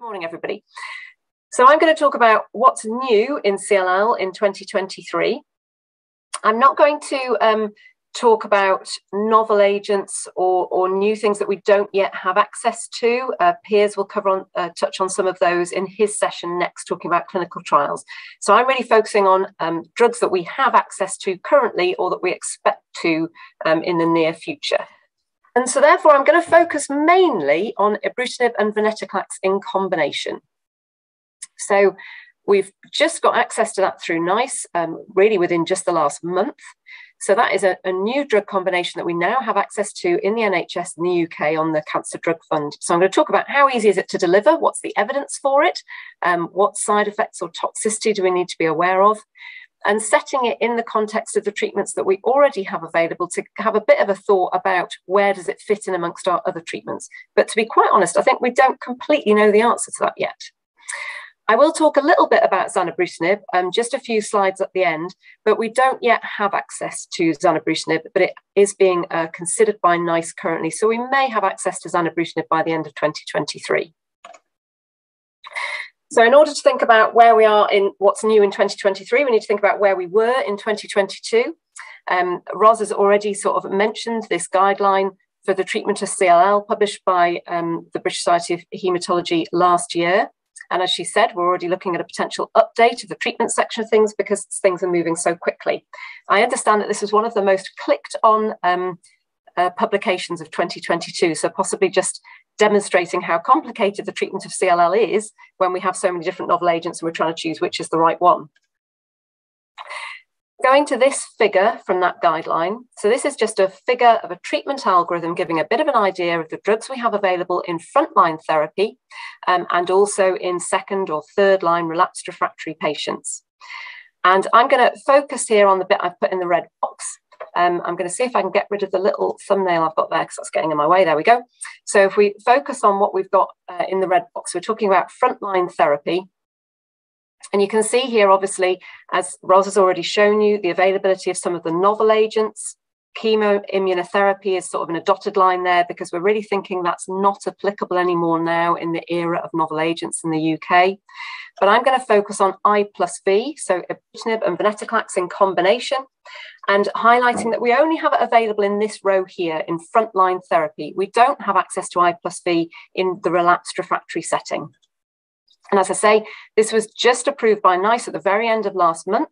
Good morning, everybody. So I'm going to talk about what's new in CLL in 2023. I'm not going to um, talk about novel agents or, or, new things that we don't yet have access to. Uh, Piers will cover on, uh, touch on some of those in his session next, talking about clinical trials. So I'm really focusing on um, drugs that we have access to currently or that we expect to um, in the near future. And so therefore I'm going to focus mainly on ibrutinib and venetoclax in combination. So we've just got access to that through NICE, um, really within just the last month. So that is a, a, new drug combination that we now have access to in the NHS in the UK on the Cancer Drug Fund. So I'm going to talk about how easy is it to deliver, what's the evidence for it, um, what side effects or toxicity do we need to be aware of, and setting it in the context of the treatments that we already have available to have a bit of a thought about where does it fit in amongst our other treatments. But to be quite honest, I think we don't completely know the answer to that yet. I will talk a little bit about zanubrutinib, um, just a few slides at the end, but we don't yet have access to zanubrutinib, but it is being uh, considered by NICE currently. So we may have access to zanubrutinib by the end of 2023. So in order to think about where we are in what's new in 2023, we need to think about where we were in 2022. Um, Ros has already sort of mentioned this guideline for the treatment of CLL published by um, the British Society of Haematology last year. And as she said, we're already looking at a potential update of the treatment section of things because things are moving so quickly. I understand that this was one of the most clicked on um, uh, publications of 2022. So possibly just demonstrating how complicated the treatment of CLL is when we have so many different novel agents and we're trying to choose which is the right one. Going to this figure from that guideline. So this is just a figure of a treatment algorithm giving a bit of an idea of the drugs we have available in frontline therapy um, and also in second or third line relapsed refractory patients. And I'm going to focus here on the bit I've put in the red box. Um, I'm going to see if I can get rid of the little thumbnail I've got there because that's getting in my way. There we go. So if we focus on what we've got uh, in the red box, we're talking about frontline therapy. And you can see here, obviously, as Ros has already shown you, the availability of some of the novel agents. Chemoimmunotherapy is sort of in a dotted line there because we're really thinking that's not applicable anymore now in the era of novel agents in the UK. But I'm going to focus on I plus V, so ibrutinib and venetoclax in combination, and highlighting that we only have it available in this row here in frontline therapy. We don't have access to I plus V in the relapsed refractory setting. And as I say, this was just approved by NICE at the very end of last month.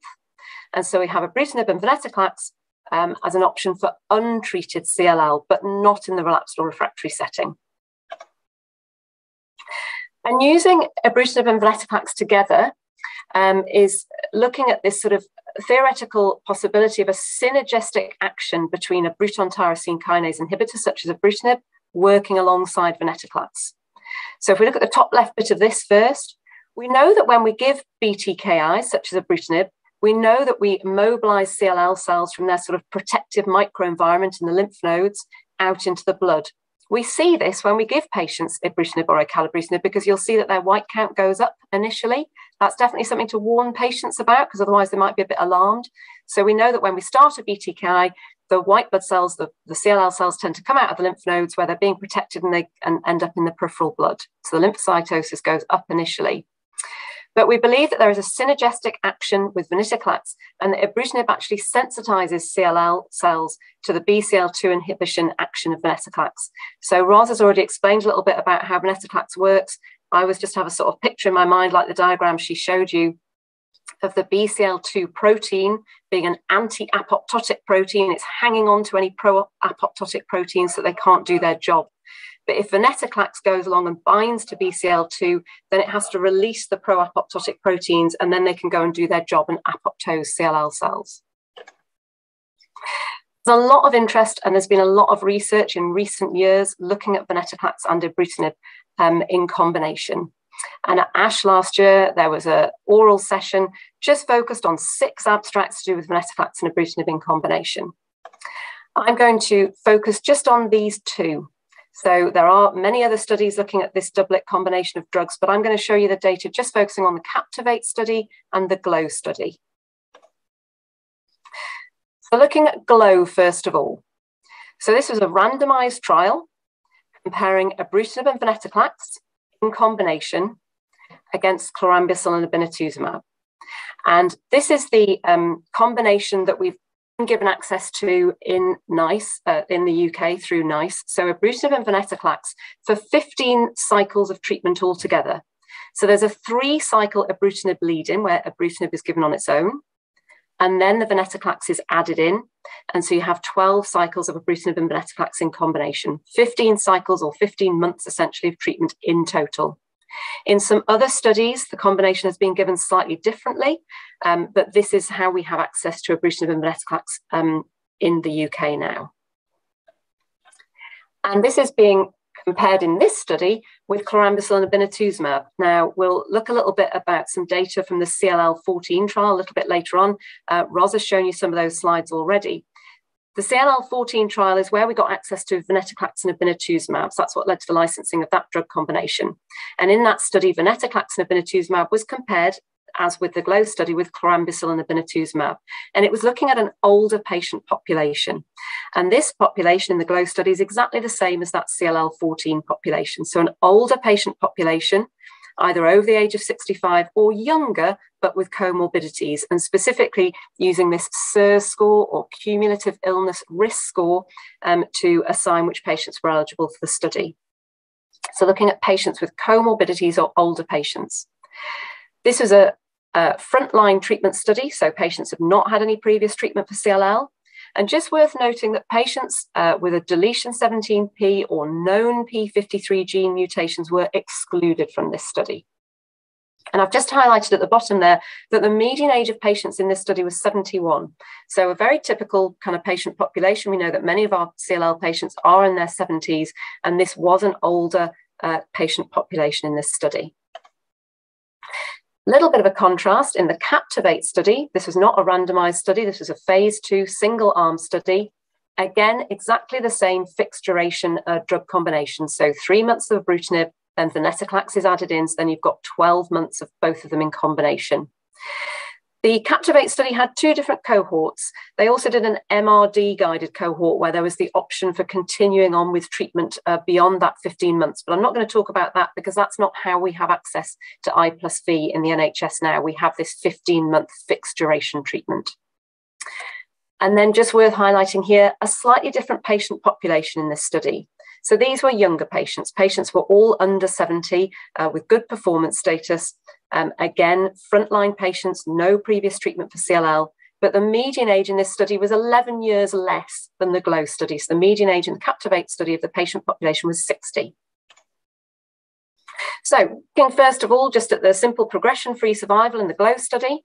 And so we have ibrutinib and venetoclax um, as an option for untreated CLL, but not in the relapsed or refractory setting. And using ibrutinib and venetoclax together um, is looking at this sort of theoretical possibility of a synergistic action between a Bruton tyrosine kinase inhibitor, such as ibrutinib, working alongside venetoclax. So if we look at the top left bit of this first, we know that when we give BTKIs, such as ibrutinib, we know that we mobilize CLL cells from their sort of protective microenvironment in the lymph nodes out into the blood. We see this when we give patients ibrutinib or acalabrutinib because you'll see that their white count goes up initially. That's definitely something to warn patients about because otherwise they might be a bit alarmed. So we know that when we start a BTKI, the white blood cells, the, the CLL cells tend to come out of the lymph nodes where they're being protected and they and end up in the peripheral blood. So the lymphocytosis goes up initially. But we believe that there is a synergistic action with venetoclax and that ibrutinib actually sensitizes CLL cells to the BCL2 inhibition action of venetoclax. So Ros has already explained a little bit about how venetoclax works. I was just have a sort of picture in my mind like the diagram she showed you of the BCL2 protein being an anti-apoptotic protein. It's hanging on to any pro-apoptotic proteins so they can't do their job. But if venetoclax goes along and binds to BCL2, then it has to release the pro-apoptotic proteins and then they can go and do their job and apoptose CLL cells. There's a lot of interest and there's been a lot of research in recent years looking at venetoclax and ibrutinib um, in combination. And at ASH last year, there was an oral session just focused on six abstracts to do with venetoclax and ibrutinib in combination. I'm going to focus just on these two. So there are many other studies looking at this doublet combination of drugs, but I'm going to show you the data just focusing on the Captivate study and the GLOW study. So looking at GLOW first of all. So this was a randomized trial comparing ibrutinib and venetoclax in combination against chlorambucil and obinutuzumab. And this is the um, combination that we've given access to in NICE, uh, in the UK through NICE. So ibrutinib and venetoclax for 15 cycles of treatment altogether. So there's a three cycle ibrutinib lead in where ibrutinib is given on its own. And then the venetoclax is added in. And so you have 12 cycles of ibrutinib and venetoclax in combination, 15 cycles or 15 months essentially of treatment in total. In some other studies, the combination has been given slightly differently, um, but this is how we have access to ibrutinib and venetoclax um, in the UK now. And this is being compared in this study with chlorambucil and obinutuzumab. Now, we'll look a little bit about some data from the CLL14 trial a little bit later on. Uh, Ros has shown you some of those slides already. The CLL14 trial is where we got access to venetoclax and obinutuzumab. So that's what led to the licensing of that drug combination. And in that study, venetoclax and obinutuzumab was compared, as with the GLOW study, with chlorambucil and obinutuzumab. And it was looking at an older patient population. And this population in the GLOW study is exactly the same as that CLL14 population. So an older patient population either over the age of 65 or younger, but with comorbidities, and specifically using this CIRS score or cumulative illness risk score um, to assign which patients were eligible for the study. So, looking at patients with comorbidities or older patients. This was a, a frontline treatment study, so patients have not had any previous treatment for CLL. And just worth noting that patients uh, with a deletion 17p or known p53 gene mutations were excluded from this study. And I've just highlighted at the bottom there that the median age of patients in this study was 71. So a very typical kind of patient population. We know that many of our CLL patients are in their 70s, and this was an older uh, patient population in this study little bit of a contrast in the Captivate study. This was not a randomized study. This was a phase two single arm study. Again, exactly the same fixed duration uh, drug combination. So three months of ibrutinib, then venetoclax is added in. So then you've got 12 months of both of them in combination. The Captivate study had two different cohorts. They also did an MRD guided cohort where there was the option for continuing on with treatment uh, beyond that 15 months. But I'm not going to talk about that because that's not how we have access to I plus V in the NHS now. We have this 15 month fixed duration treatment. And then just worth highlighting here, a slightly different patient population in this study. So these were younger patients. Patients were all under 70 uh, with good performance status. Um, again, frontline patients, no previous treatment for CLL, but the median age in this study was 11 years less than the GLOW study. So the median age in the Captivate study of the patient population was 60. So looking first of all, just at the simple progression-free survival in the GLOW study.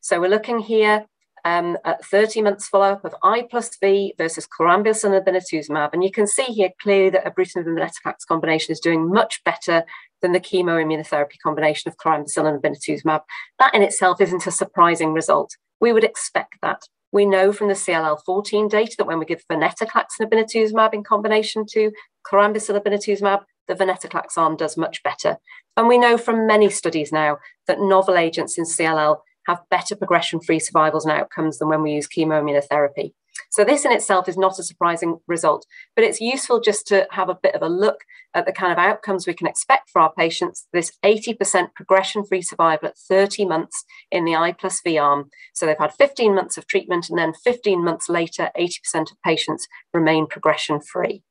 So we're looking here um, at 30 months follow-up of I plus V versus chlorambucil and obinutuzumab. And you can see here clearly that ibrutinib and venetoclax combination is doing much better than the chemoimmunotherapy combination of chlorambucil and obinutuzumab. That in itself isn't a surprising result. We would expect that. We know from the CLL14 data that when we give venetoclax and obinutuzumab in combination to chlorambucil obinutuzumab, the venetoclax arm does much better. And we know from many studies now that novel agents in CLL have better progression-free survivals and outcomes than when we use chemoimmunotherapy. So this in itself is not a surprising result, but it's useful just to have a bit of a look at the kind of outcomes we can expect for our patients. This 80% progression-free survival at 30 months in the I plus V arm. So they've had 15 months of treatment and then 15 months later, 80% of patients remain progression-free.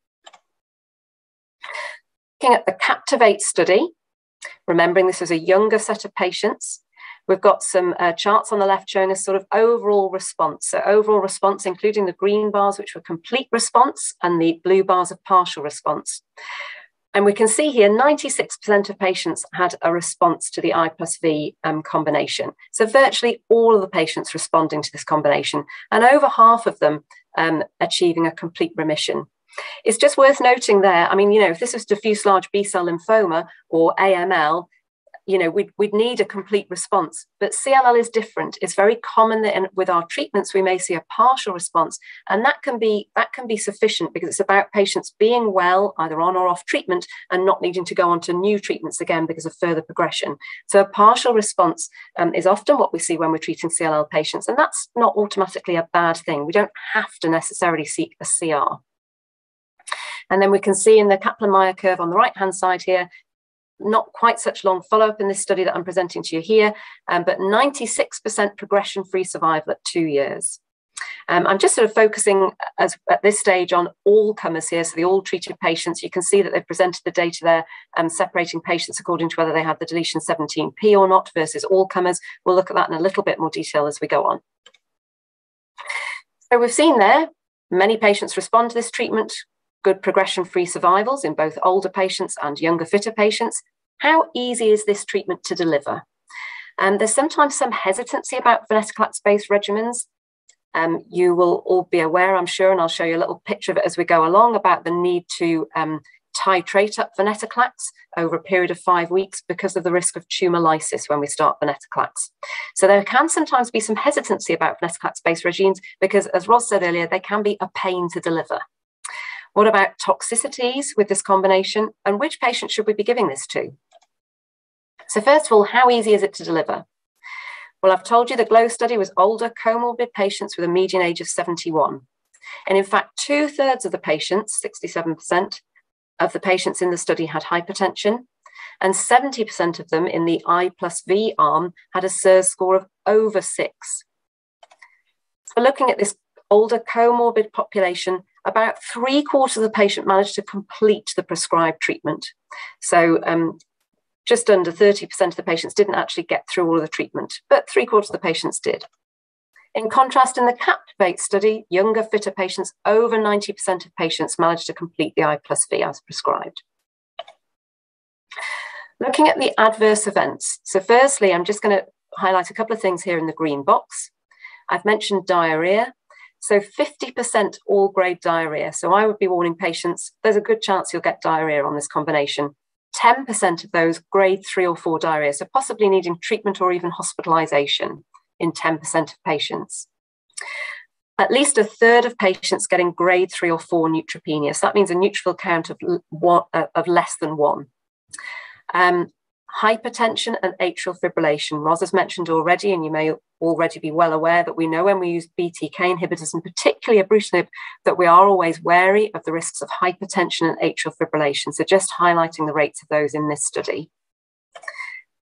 Looking at the Captivate study, remembering this is a younger set of patients, We've got some uh, charts on the left showing us sort of overall response. So overall response, including the green bars, which were complete response, and the blue bars of partial response. And we can see here 96% of patients had a response to the I plus V um, combination. So virtually all of the patients responding to this combination, and over half of them um, achieving a complete remission. It's just worth noting there, I mean, you know, if this was diffuse large B cell lymphoma or AML, you know, we'd, we'd need a complete response. But CLL is different. It's very common that in, with our treatments, we may see a partial response. And that can be that can be sufficient because it's about patients being well, either on or off treatment, and not needing to go on to new treatments again because of further progression. So a partial response um, is often what we see when we're treating CLL patients. And that's not automatically a bad thing. We don't have to necessarily seek a CR. And then we can see in the Kaplan-Meier curve on the right-hand side here, not quite such long follow-up in this study that I'm presenting to you here, um, but 96% progression-free survival at two years. Um, I'm just sort of focusing as, at this stage on all comers here, so the all treated patients. You can see that they've presented the data there, um, separating patients according to whether they had the deletion 17p or not versus all comers. We'll look at that in a little bit more detail as we go on. So we've seen there, many patients respond to this treatment, good progression-free survivals in both older patients and younger, fitter patients. How easy is this treatment to deliver? Um, there's sometimes some hesitancy about venetoclax-based regimens. Um, you will all be aware, I'm sure, and I'll show you a little picture of it as we go along about the need to um, titrate up venetoclax over a period of five weeks because of the risk of tumor lysis when we start venetoclax. So there can sometimes be some hesitancy about venetoclax-based regimes because, as Roz said earlier, they can be a pain to deliver. What about toxicities with this combination and which patients should we be giving this to? So first of all, how easy is it to deliver? Well, I've told you the GLOW study was older comorbid patients with a median age of 71. And in fact, two thirds of the patients, 67% of the patients in the study had hypertension, and 70% of them in the I plus V arm had a CIRS score of over six. So looking at this older comorbid population, about three quarters of the patient managed to complete the prescribed treatment. So um, just under 30% of the patients didn't actually get through all of the treatment, but three quarters of the patients did. In contrast, in the CAPTIVATE study, younger, fitter patients, over 90% of patients managed to complete the I plus V as prescribed. Looking at the adverse events. So firstly, I'm just going to highlight a couple of things here in the green box. I've mentioned diarrhea. So 50% all grade diarrhea. So I would be warning patients, there's a good chance you'll get diarrhea on this combination. 10% of those grade three or four diarrhea, so possibly needing treatment or even hospitalization in 10% of patients. At least a third of patients getting grade three or four neutropenia. So that means a neutrophil count of, one, uh, of less than one. Um, hypertension and atrial fibrillation. Roz has mentioned already, and you may already be well aware that we know when we use BTK inhibitors, and particularly ibrutinib, that we are always wary of the risks of hypertension and atrial fibrillation. So just highlighting the rates of those in this study.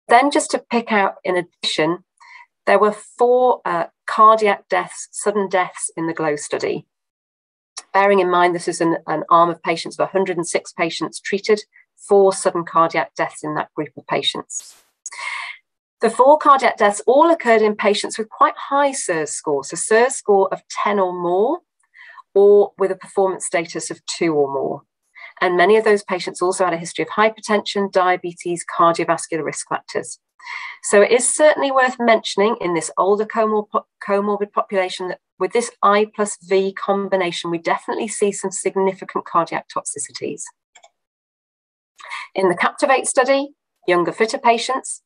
Then just to pick out in addition, there were four uh, cardiac deaths, sudden deaths in the GLOW study. Bearing in mind this is an, an arm of patients of 106 patients treated, four sudden cardiac deaths in that group of patients. The four cardiac deaths all occurred in patients with quite high CIRS scores, so CIRS score of 10 or more, or with a performance status of two or more. And many of those patients also had a history of hypertension, diabetes, cardiovascular risk factors. So it is certainly worth mentioning in this older comor comorbid population that with this I plus V combination, we definitely see some significant cardiac toxicities. In the CAPTIVATE study, younger, fitter patients,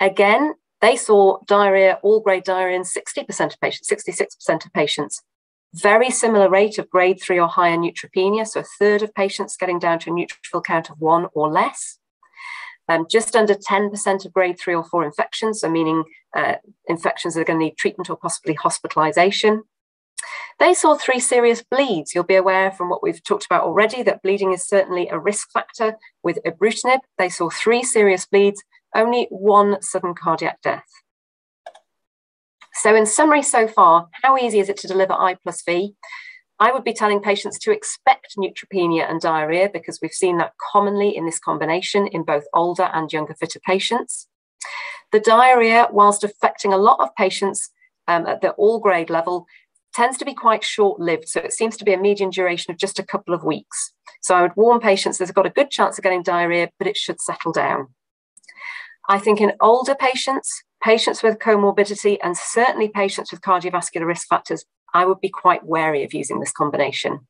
again, they saw diarrhea, all grade diarrhea in 60% of patients, 66% of patients. Very similar rate of grade three or higher neutropenia, so a third of patients getting down to a neutrophil count of one or less. Um, just under 10% of grade three or four infections, so meaning uh, infections that are going to need treatment or possibly hospitalization. They saw three serious bleeds. You'll be aware from what we've talked about already that bleeding is certainly a risk factor with ibrutinib. They saw three serious bleeds, only one sudden cardiac death. So in summary so far, how easy is it to deliver I plus V? I would be telling patients to expect neutropenia and diarrhea because we've seen that commonly in this combination in both older and younger, fitter patients. The diarrhea, whilst affecting a lot of patients um, at the all grade level, tends to be quite short lived. So it seems to be a median duration of just a couple of weeks. So I would warn patients there's got a good chance of getting diarrhea, but it should settle down. I think in older patients, patients with comorbidity, and certainly patients with cardiovascular risk factors, I would be quite wary of using this combination.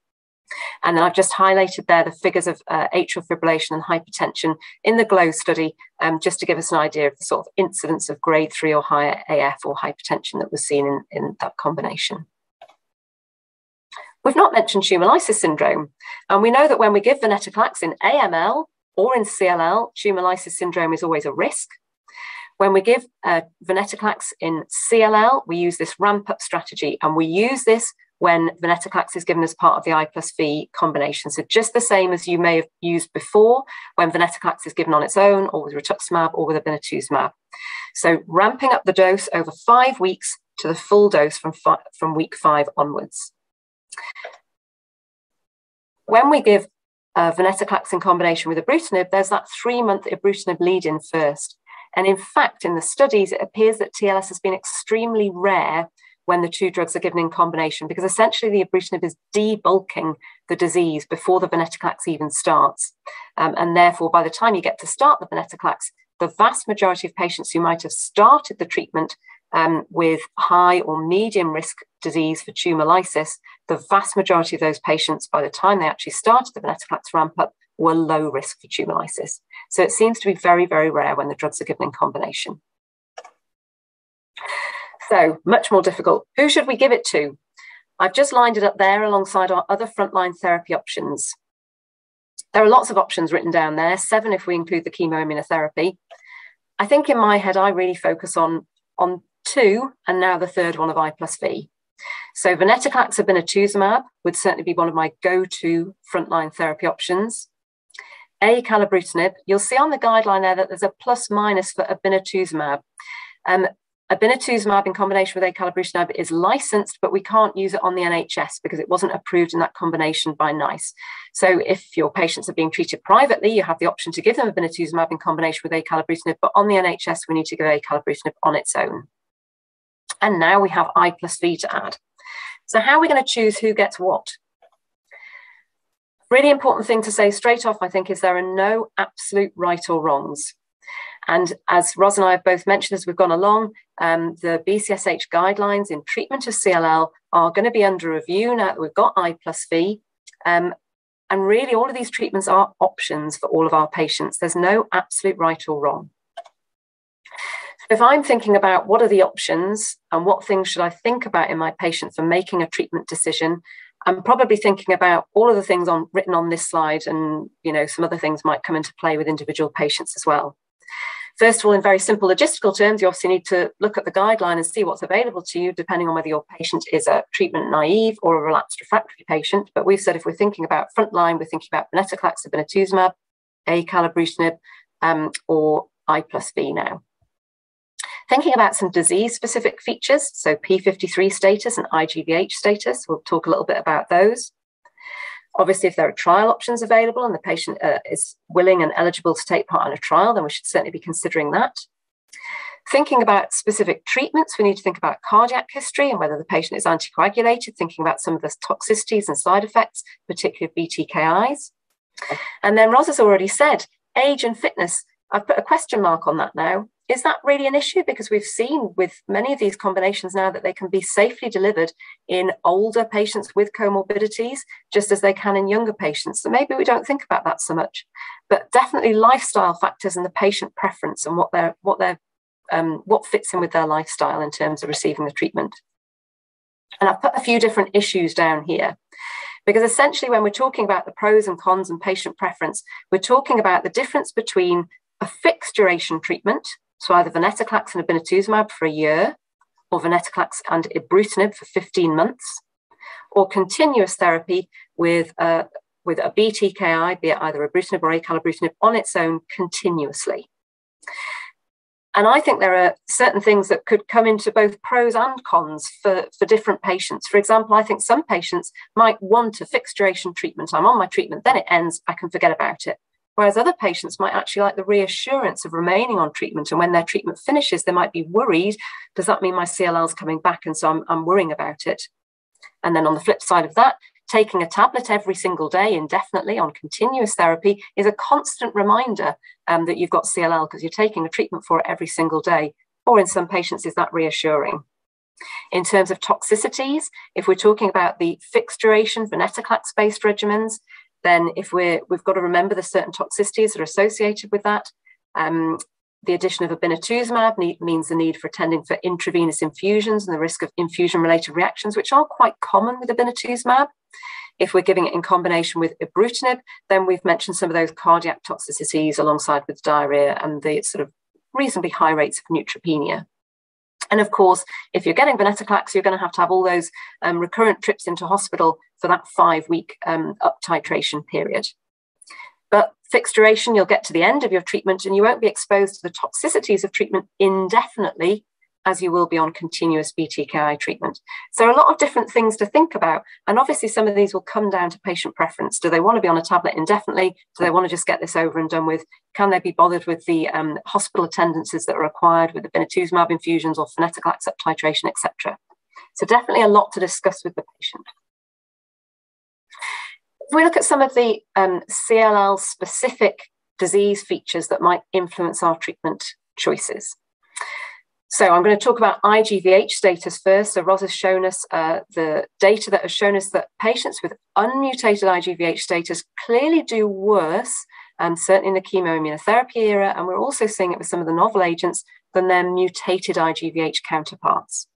And then I've just highlighted there the figures of uh, atrial fibrillation and hypertension in the GLOW study, um, just to give us an idea of the sort of incidence of grade three or higher AF or hypertension that was seen in, in that combination. We've not mentioned tumor lysis syndrome. And we know that when we give venetoclax in AML or in CLL, tumor lysis syndrome is always a risk. When we give uh, venetoclax in CLL, we use this ramp up strategy and we use this when venetoclax is given as part of the I plus V combination. So just the same as you may have used before when venetoclax is given on its own or with rituximab or with obinutuzumab. So ramping up the dose over five weeks to the full dose from, from week five onwards. When we give uh, venetoclax in combination with ibrutinib, there's that three-month ibrutinib lead-in first. And in fact, in the studies, it appears that TLS has been extremely rare when the two drugs are given in combination, because essentially the ibrutinib is debulking the disease before the venetoclax even starts. Um, and therefore, by the time you get to start the venetoclax, the vast majority of patients who might have started the treatment um, with high or medium risk disease for tumor lysis, the vast majority of those patients, by the time they actually started the venetoclax ramp up, were low risk for tumor lysis. So it seems to be very, very rare when the drugs are given in combination. So much more difficult. Who should we give it to? I've just lined it up there alongside our other frontline therapy options. There are lots of options written down there, seven if we include the chemoimmunotherapy. I think in my head, I really focus on, on two and now the third one of I plus V. So venetoclax obinutuzumab would certainly be one of my go-to frontline therapy options. Acalabrutinib, you'll see on the guideline there that there's a plus minus for obinutuzumab. Um, Obinutuzumab in combination with acalabrutinib is licensed, but we can't use it on the NHS because it wasn't approved in that combination by NICE. So if your patients are being treated privately, you have the option to give them obinutuzumab in combination with acalabrutinib, but on the NHS, we need to give acalabrutinib on its own. And now we have I plus V to add. So how are we going to choose who gets what? Really important thing to say straight off, I think, is there are no absolute right or wrongs. And as Ros and I have both mentioned as we've gone along, um, the BCSH guidelines in treatment of CLL are going to be under review now that we've got I plus V. Um, and really, all of these treatments are options for all of our patients. There's no absolute right or wrong. If I'm thinking about what are the options and what things should I think about in my patient for making a treatment decision, I'm probably thinking about all of the things on written on this slide, and you know some other things might come into play with individual patients as well. First of all, in very simple logistical terms, you obviously need to look at the guideline and see what's available to you, depending on whether your patient is a treatment naive or a relapsed refractory patient. But we've said if we're thinking about frontline, we're thinking about venetoclax, obinutuzumab, acalabrutinib, um, or I plus V now. Thinking about some disease specific features, so P53 status and IGVH status, we'll talk a little bit about those. Obviously, if there are trial options available and the patient uh, is willing and eligible to take part in a trial, then we should certainly be considering that. Thinking about specific treatments, we need to think about cardiac history and whether the patient is anticoagulated, thinking about some of the toxicities and side effects, particularly BTKIs. And then Ros has already said age and fitness. I've put a question mark on that now is that really an issue? Because we've seen with many of these combinations now that they can be safely delivered in older patients with comorbidities, just as they can in younger patients. So maybe we don't think about that so much, but definitely lifestyle factors and the patient preference and what they're what they're um, what fits in with their lifestyle in terms of receiving the treatment. And I've put a few different issues down here. Because essentially, when we're talking about the pros and cons and patient preference, we're talking about the difference between a fixed duration treatment, so either venetoclax and obinutuzumab for a year, or venetoclax and ibrutinib for 15 months, or continuous therapy with a, with a BTKI, be it either ibrutinib or acalabrutinib, on its own continuously. And I think there are certain things that could come into both pros and cons for, for different patients. For example, I think some patients might want a fixed duration treatment. I'm on my treatment, then it ends, I can forget about it. Whereas other patients might actually like the reassurance of remaining on treatment. And when their treatment finishes, they might be worried. Does that mean my CLL is coming back? And so I'm, I'm worrying about it. And then on the flip side of that, taking a tablet every single day indefinitely on continuous therapy is a constant reminder um, that you've got CLL because you're taking a treatment for it every single day. Or in some patients, is that reassuring? In terms of toxicities, if we're talking about the fixed duration venetoclax based regimens, then if we're we've got to remember the certain toxicities that are associated with that. Um, the addition of obinutuzumab need, means the need for attending for intravenous infusions and the risk of infusion-related reactions, which are quite common with obinutuzumab. If we're giving it in combination with ibrutinib, then we've mentioned some of those cardiac toxicities alongside with diarrhea and the sort of reasonably high rates of neutropenia. And of course, if you're getting venetoclax, you're going to have to have all those um, recurrent trips into hospital for that five week um, up titration period. But fixed duration, you'll get to the end of your treatment and you won't be exposed to the toxicities of treatment indefinitely as you will be on continuous BTKI treatment. So, a lot of different things to think about. And obviously, some of these will come down to patient preference. Do they want to be on a tablet indefinitely? Do they want to just get this over and done with? Can they be bothered with the um, hospital attendances that are required with the obinutuzumab infusions or venetoclax up titration, etc.? So, definitely a lot to discuss with the patient. If we look at some of the um, CLL specific disease features that might influence our treatment choices. So I'm going to talk about IGVH status first. So Ros has shown us uh, the data that has shown us that patients with unmutated IGVH status clearly do worse, um, certainly in the chemoimmunotherapy era, and we're also seeing it with some of the novel agents than their mutated IGVH counterparts.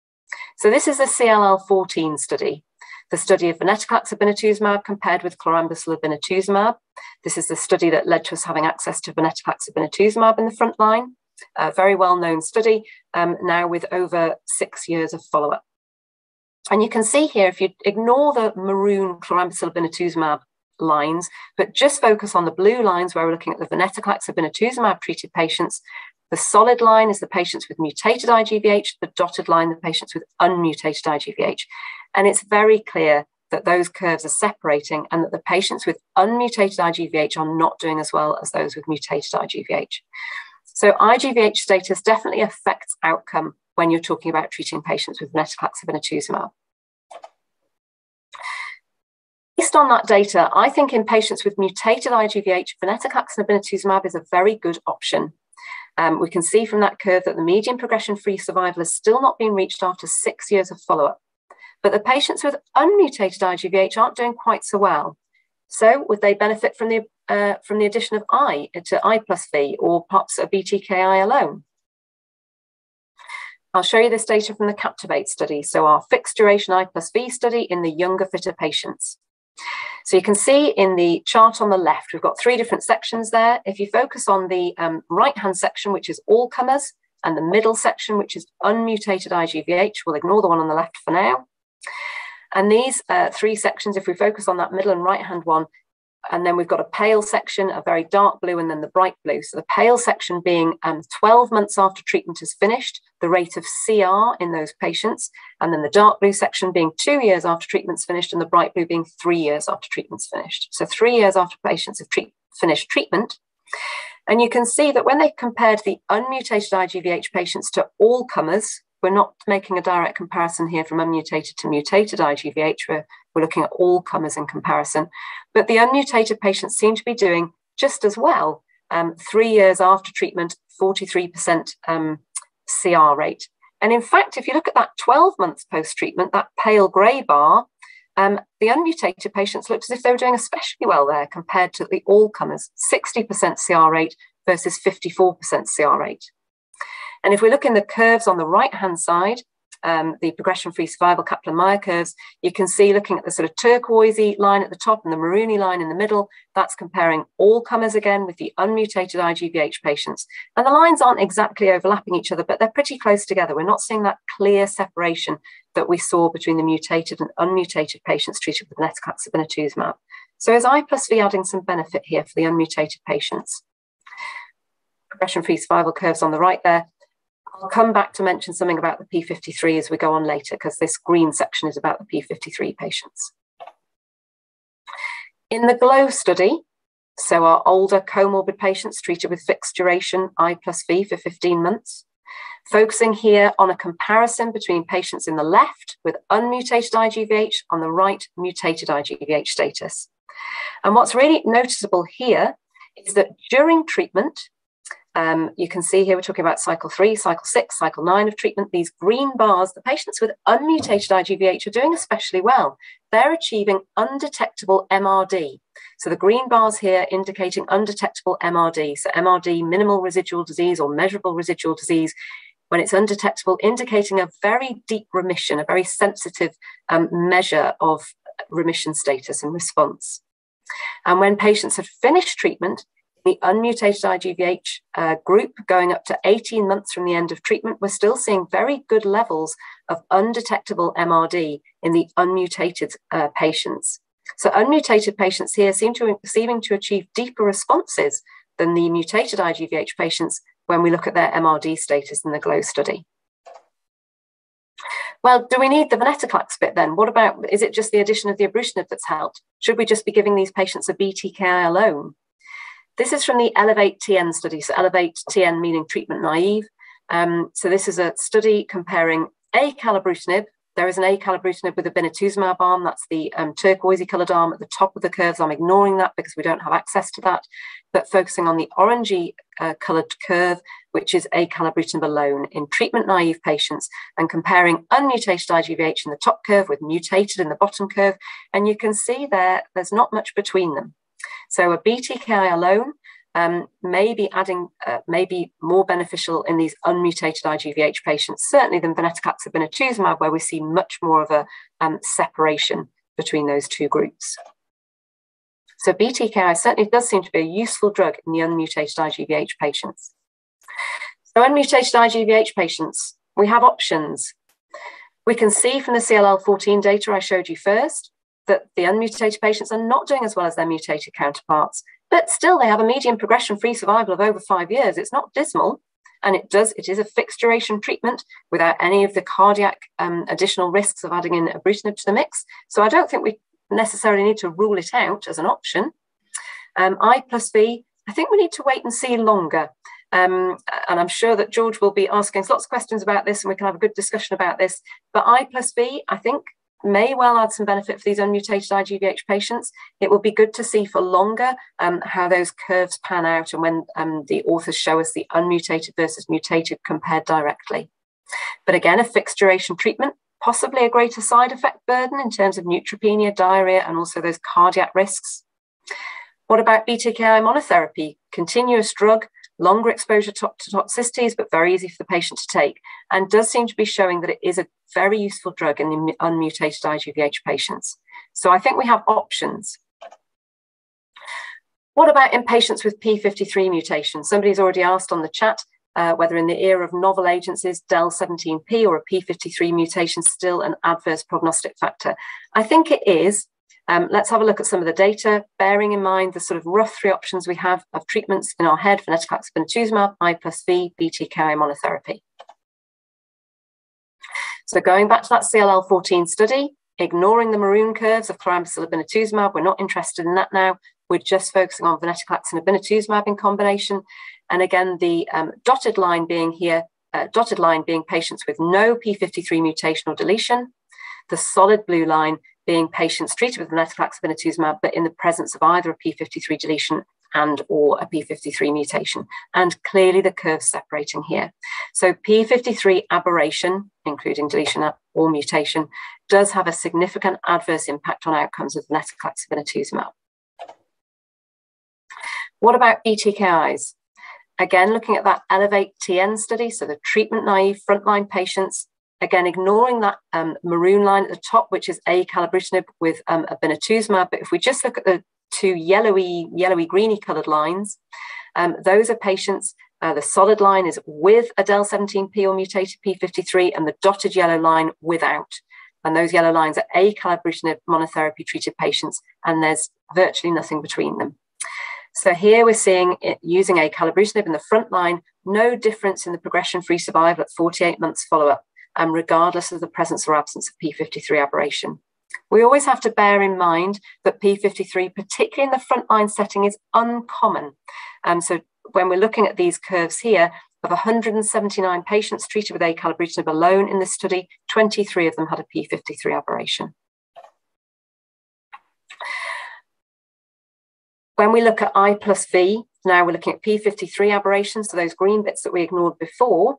So this is the CLL14 study, the study of venetoclax obinutuzumab compared with chlorambucil obinutuzumab. This is the study that led to us having access to venetoclax obinutuzumab in the front line a very well known study um, now with over six years of follow up. And you can see here, if you ignore the maroon obinutuzumab lines, but just focus on the blue lines where we're looking at the venetoclax obinutuzumab treated patients, the solid line is the patients with mutated IGVH, the dotted line, the patients with unmutated IGVH. And it's very clear that those curves are separating and that the patients with unmutated IGVH are not doing as well as those with mutated IGVH. So IGVH status definitely affects outcome when you're talking about treating patients with venetoclax obinutuzumab. Based on that data, I think in patients with mutated IGVH, venetoclax and is a very good option. Um, we can see from that curve that the median progression-free survival has still not been reached after six years of follow-up. But the patients with unmutated IGVH aren't doing quite so well. So would they benefit from the uh, from the addition of I to I plus V or perhaps a BTKI alone? I'll show you this data from the Captivate study. So our fixed duration I plus V study in the younger, fitter patients. So you can see in the chart on the left, we've got three different sections there. If you focus on the um, right-hand section, which is all comers, and the middle section, which is unmutated IGVH, we'll ignore the one on the left for now. And these uh, three sections, if we focus on that middle and right hand one, and then we've got a pale section, a very dark blue, and then the bright blue. So the pale section being um, 12 months after treatment is finished, the rate of CR in those patients, and then the dark blue section being two years after treatment's finished, and the bright blue being three years after treatment's finished. So three years after patients have treat- finished treatment. And you can see that when they compared the unmutated IGVH patients to all comers, we're not making a direct comparison here from unmutated to mutated IGVH. We're, we're looking at all comers in comparison. But the unmutated patients seem to be doing just as well. Um, three years after treatment, 43% um, CR rate. And in fact, if you look at that 12 months post treatment, that pale grey bar, um, the unmutated patients looked as if they were doing especially well there compared to the all comers, 60% CR rate versus 54% CR rate. And if we look in the curves on the right hand side, um, the progression-free survival Kaplan-Meier curves, you can see looking at the sort of turquoisey line at the top and the maroony line in the middle, that's comparing all comers again with the unmutated IGVH patients. And the lines aren't exactly overlapping each other, but they're pretty close together. We're not seeing that clear separation that we saw between the mutated and unmutated patients treated with venetoclax obinutuzumab. So is I plus V adding some benefit here for the unmutated patients? Progression-free survival curves on the right there, I'll come back to mention something about the P53 as we go on later, because this green section is about the P53 patients. In the GLOW study, so our older comorbid patients treated with fixed duration I plus V for 15 months, focusing here on a comparison between patients in the left with unmutated IGVH, on the right, mutated IGVH status. And what's really noticeable here is that during treatment, um, you can see here we're talking about cycle three, cycle six, cycle nine of treatment. These green bars, the patients with unmutated IGVH are doing especially well. They're achieving undetectable MRD. So the green bars here indicating undetectable MRD. So MRD, minimal residual disease or measurable residual disease, when it's undetectable, indicating a very deep remission, a very sensitive um, measure of remission status and response. And when patients had finished treatment, the unmutated IGVH uh, group going up to 18 months from the end of treatment, we're still seeing very good levels of undetectable MRD in the unmutated uh, patients. So unmutated patients here seem to be seeming to achieve deeper responses than the mutated IGVH patients when we look at their MRD status in the GLOW study. Well, do we need the venetoclax bit then? What about, is it just the addition of the ibrutinib that's helped? Should we just be giving these patients a BTKI alone? This is from the Elevate TN study. So Elevate TN meaning treatment naive. Um, so this is a study comparing acalabrutinib, there is an acalabrutinib with a obinutuzumab arm. That's the um, turquoisey coloured arm at the top of the curves. I'm ignoring that because we don't have access to that, but focusing on the orangey uh, coloured curve, which is acalabrutinib alone in treatment-naive patients, and comparing unmutated IGVH in the top curve with mutated in the bottom curve. And you can see there, there's not much between them. So a BTKI alone um, maybe adding, uh, maybe more beneficial in these unmutated IGVH patients, certainly than venetoclax obinutuzumab, where we see much more of a um, separation between those two groups. So BTKI certainly does seem to be a useful drug in the unmutated IGVH patients. So unmutated IGVH patients, we have options. We can see from the CLL14 data I showed you first that the unmutated patients are not doing as well as their mutated counterparts, but still, they have a median progression-free survival of over five years. It's not dismal, and it does. It is a fixed duration treatment without any of the cardiac um, additional risks of adding in ibrutinib to the mix. So I don't think we necessarily need to rule it out as an option. Um, I plus V, I think we need to wait and see longer. Um, and I'm sure that George will be asking lots of questions about this and we can have a good discussion about this. But I plus V, I think may well add some benefit for these unmutated IGVH patients. It will be good to see for longer um, how those curves pan out and when um, the authors show us the unmutated versus mutated compared directly. But again, a fixed duration treatment, possibly a greater side effect burden in terms of neutropenia, diarrhea, and also those cardiac risks. What about BTKI monotherapy? Continuous drug, longer exposure to, to, toxicities, but very easy for the patient to take, and does seem to be showing that it is a very useful drug in the unmutated IGVH patients. So I think we have options. What about in patients with P53 mutations? Somebody's already asked on the chat uh, whether in the era of novel agents is DEL17P or a P53 mutation still an adverse prognostic factor? I think it is, um, let's have a look at some of the data, bearing in mind the sort of rough three options we have of treatments in our head, venetoclax obinutuzumab, I plus V, BTKI monotherapy. So going back to that CLL14 study, ignoring the maroon curves of chlorambucil obinutuzumab, we're not interested in that now. We're just focusing on venetoclax and obinutuzumab in combination. And again, the um, dotted line being here, uh, dotted line being patients with no P53 mutation or deletion. The solid blue line being patients treated with venetoclax obinutuzumab, but in the presence of either a P53 deletion and or a P53 mutation. And clearly the curve's separating here. So P53 aberration, including deletion or mutation, does have a significant adverse impact on outcomes with venetoclax obinutuzumab. What about BTKIs? Again, looking at that Elevate TN study, so the treatment naive frontline patients, Again, ignoring that um, maroon line at the top, which is a acalabrutinib with um, obinutuzumab. But if we just look at the two yellowy, yellowy greeny colored lines, um, those are patients. Uh, the solid line is with a DEL17P or mutated P53, and the dotted yellow line without. And those yellow lines are a acalabrutinib monotherapy treated patients, and there's virtually nothing between them. So here we're seeing it using acalabrutinib in the front line, no difference in the progression-free survival at 48 months follow-up um, regardless of the presence or absence of P53 aberration. We always have to bear in mind that P53, particularly in the frontline setting, is uncommon. Um, so when we're looking at these curves here, of 179 patients treated with acalabrutinib alone in this study, 23 of them had a P53 aberration. When we look at I plus V, now we're looking at P53 aberrations, so those green bits that we ignored before.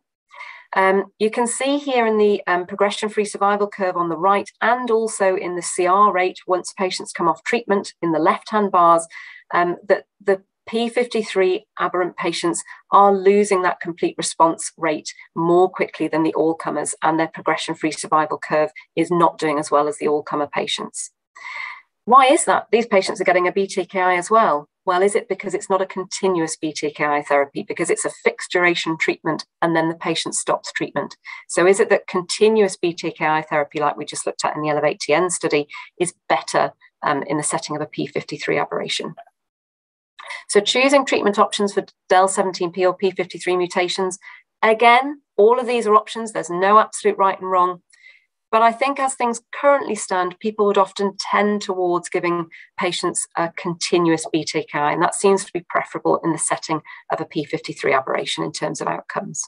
Um, you can see here in the um, progression-free survival curve on the right and also in the CR rate once patients come off treatment in the left-hand bars um, that the P53 aberrant patients are losing that complete response rate more quickly than the all-comers and their progression-free survival curve is not doing as well as the all-comer patients. Why is that? These patients are getting a BTKI as well. Well, is it because it's not a continuous BTKI therapy, because it's a fixed duration treatment and then the patient stops treatment? So, is it that continuous BTKI therapy, like we just looked at in the Elevate TN study, is better um, in the setting of a P53 aberration? So, choosing treatment options for DEL17P or P53 mutations, again, all of these are options. There's no absolute right and wrong. But I think as things currently stand, people would often tend towards giving patients a continuous BTKI, and that seems to be preferable in the setting of a P53 aberration in terms of outcomes.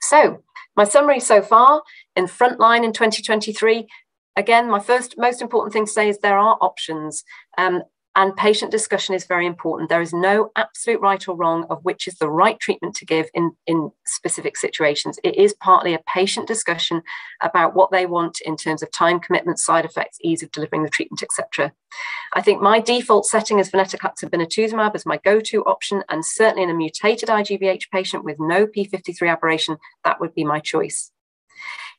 So, my summary so far in frontline in 2023 again, my first most important thing to say is there are options. Um, and patient discussion is very important. There is no absolute right or wrong of which is the right treatment to give in, in specific situations. It is partly a patient discussion about what they want in terms of time commitment, side effects, ease of delivering the treatment, etc. I think my default setting is venetoclax and obinutuzumab as my go-to option, and certainly in a mutated IGVH patient with no P53 aberration, that would be my choice.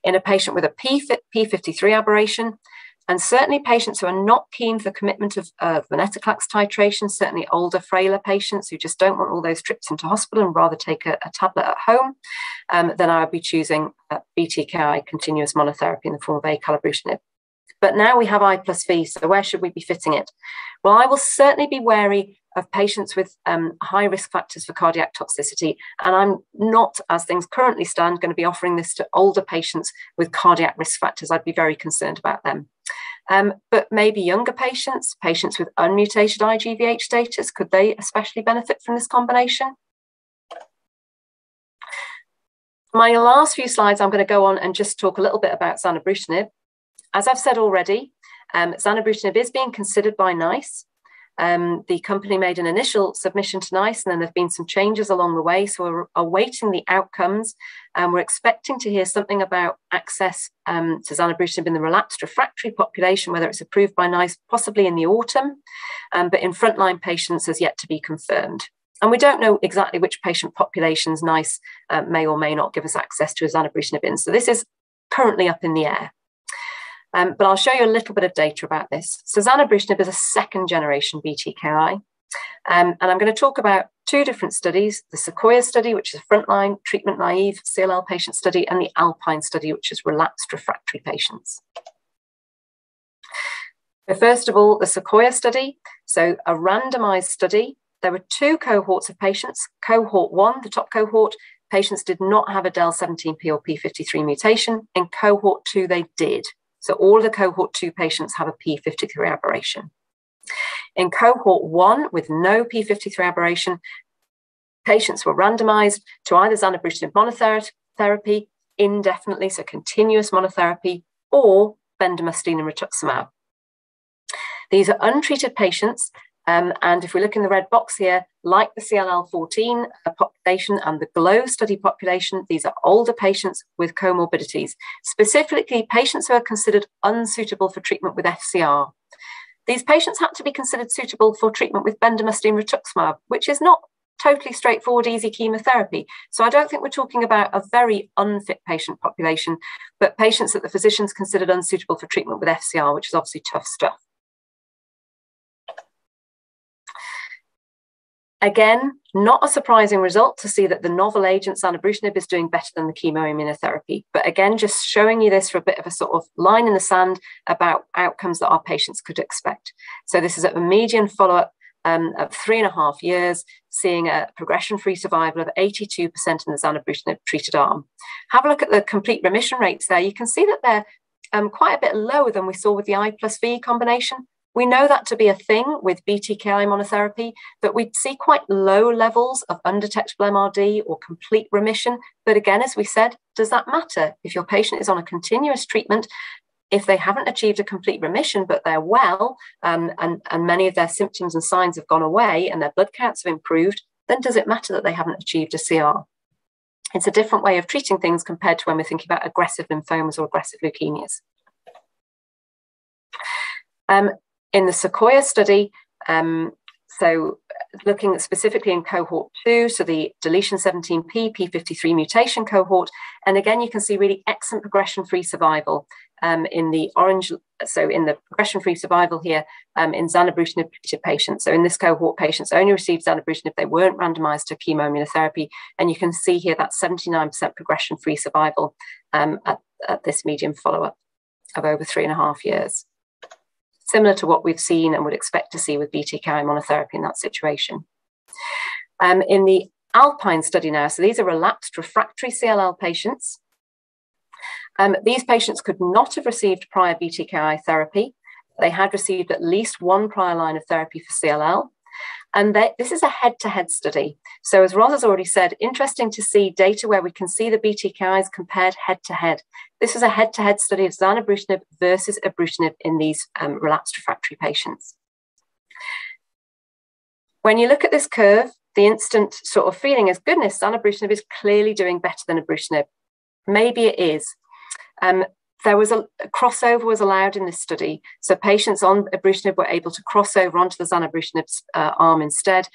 In a patient with a P53 aberration, and certainly patients who are not keen for the commitment of uh, venetoclax titration, certainly older, frailer patients who just don't want all those trips into hospital and rather take a, a tablet at home, um, then I would be choosing uh, BTKI continuous monotherapy in the form of acalabrutinib. But now we have I plus V, so where should we be fitting it? Well, I will certainly be wary of patients with um, high risk factors for cardiac toxicity. And I'm not, as things currently stand, going to be offering this to older patients with cardiac risk factors. I'd be very concerned about them. Um, but maybe younger patients, patients with unmutated IGVH status, could they especially benefit from this combination? My last few slides, I'm going to go on and just talk a little bit about zanubrutinib. As I've said already, um, zanubrutinib is being considered by NICE um, the company made an initial submission to NICE, and then there have been some changes along the way. So we're awaiting the outcomes, and we're expecting to hear something about access um, to zanubrutinib in the relapsed refractory population, whether it's approved by NICE, possibly in the autumn, um, but in frontline patients has yet to be confirmed. And we don't know exactly which patient populations NICE uh, may or may not give us access to zanubrutinib in. So this is currently up in the air. Um, but I'll show you a little bit of data about this. So zanubrutinib is a second generation BTKI. Um, and I'm going to talk about two different studies, the Sequoia study, which is a frontline treatment naive CLL patient study, and the Alpine study, which is relapsed refractory patients. So first of all, the Sequoia study. So a randomized study. There were two cohorts of patients. Cohort one, the top cohort, patients did not have a DEL17P or P53 mutation. In cohort two, they did. So all the cohort two patients have a P53 aberration. In cohort one, with no P53 aberration, patients were randomized to either zanubrutinib monotherapy indefinitely, so continuous monotherapy, or bendamustine and rituximab. These are untreated patients um, and if we look in the red box here, like the CLL14 uh, population and the GLOW study population, these are older patients with comorbidities, specifically patients who are considered unsuitable for treatment with FCR. These patients had to be considered suitable for treatment with bendamustine rituximab, which is not totally straightforward, easy chemotherapy. So I don't think we're talking about a very unfit patient population, but patients that the physicians considered unsuitable for treatment with FCR, which is obviously tough stuff. Again, not a surprising result to see that the novel agent zanubrutinib is doing better than the chemoimmunotherapy. But again, just showing you this for a bit of a sort of line in the sand about outcomes that our patients could expect. So this is at a median follow-up um, of three and a half years, seeing a progression-free survival of 82% in the zanubrutinib treated arm. Have a look at the complete remission rates there. You can see that they're um, quite a bit lower than we saw with the I plus V combination, we know that to be a thing with BTKI monotherapy, but we see quite low levels of undetectable MRD or complete remission. But again, as we said, does that matter? If your patient is on a continuous treatment, if they haven't achieved a complete remission, but they're well, um, and, and many of their symptoms and signs have gone away and their blood counts have improved, then does it matter that they haven't achieved a CR? It's a different way of treating things compared to when we're thinking about aggressive lymphomas or aggressive leukemias. Um, in the Sequoia study, um, so looking specifically in cohort two, so the deletion 17p, p53 mutation cohort. And again, you can see really excellent progression-free survival um, in the orange, so in the progression-free survival here um, in zanubrutinib patients. So in this cohort, patients only received zanubrutinib, they weren't randomized to chemoimmunotherapy. And you can see here that 79% progression-free survival um, at, at this medium follow-up of over three and a half years similar to what we've seen and would expect to see with BTKI monotherapy in that situation. Um, in the Alpine study now, so these are relapsed refractory CLL patients. Um, these patients could not have received prior BTKI therapy. They had received at least one prior line of therapy for CLL. And they, this is a head to head study. So, as Ros has already said, interesting to see data where we can see the BTKIs compared head to head. This is a head to head study of zanubrutinib versus ibrutinib in these um, relapsed refractory patients. When you look at this curve, the instant sort of feeling is goodness, zanubrutinib is clearly doing better than ibrutinib. Maybe it is. Um, there was a, a, crossover was allowed in this study. So patients on ibrutinib were able to cross over onto the zanubrutinib uh, arm instead.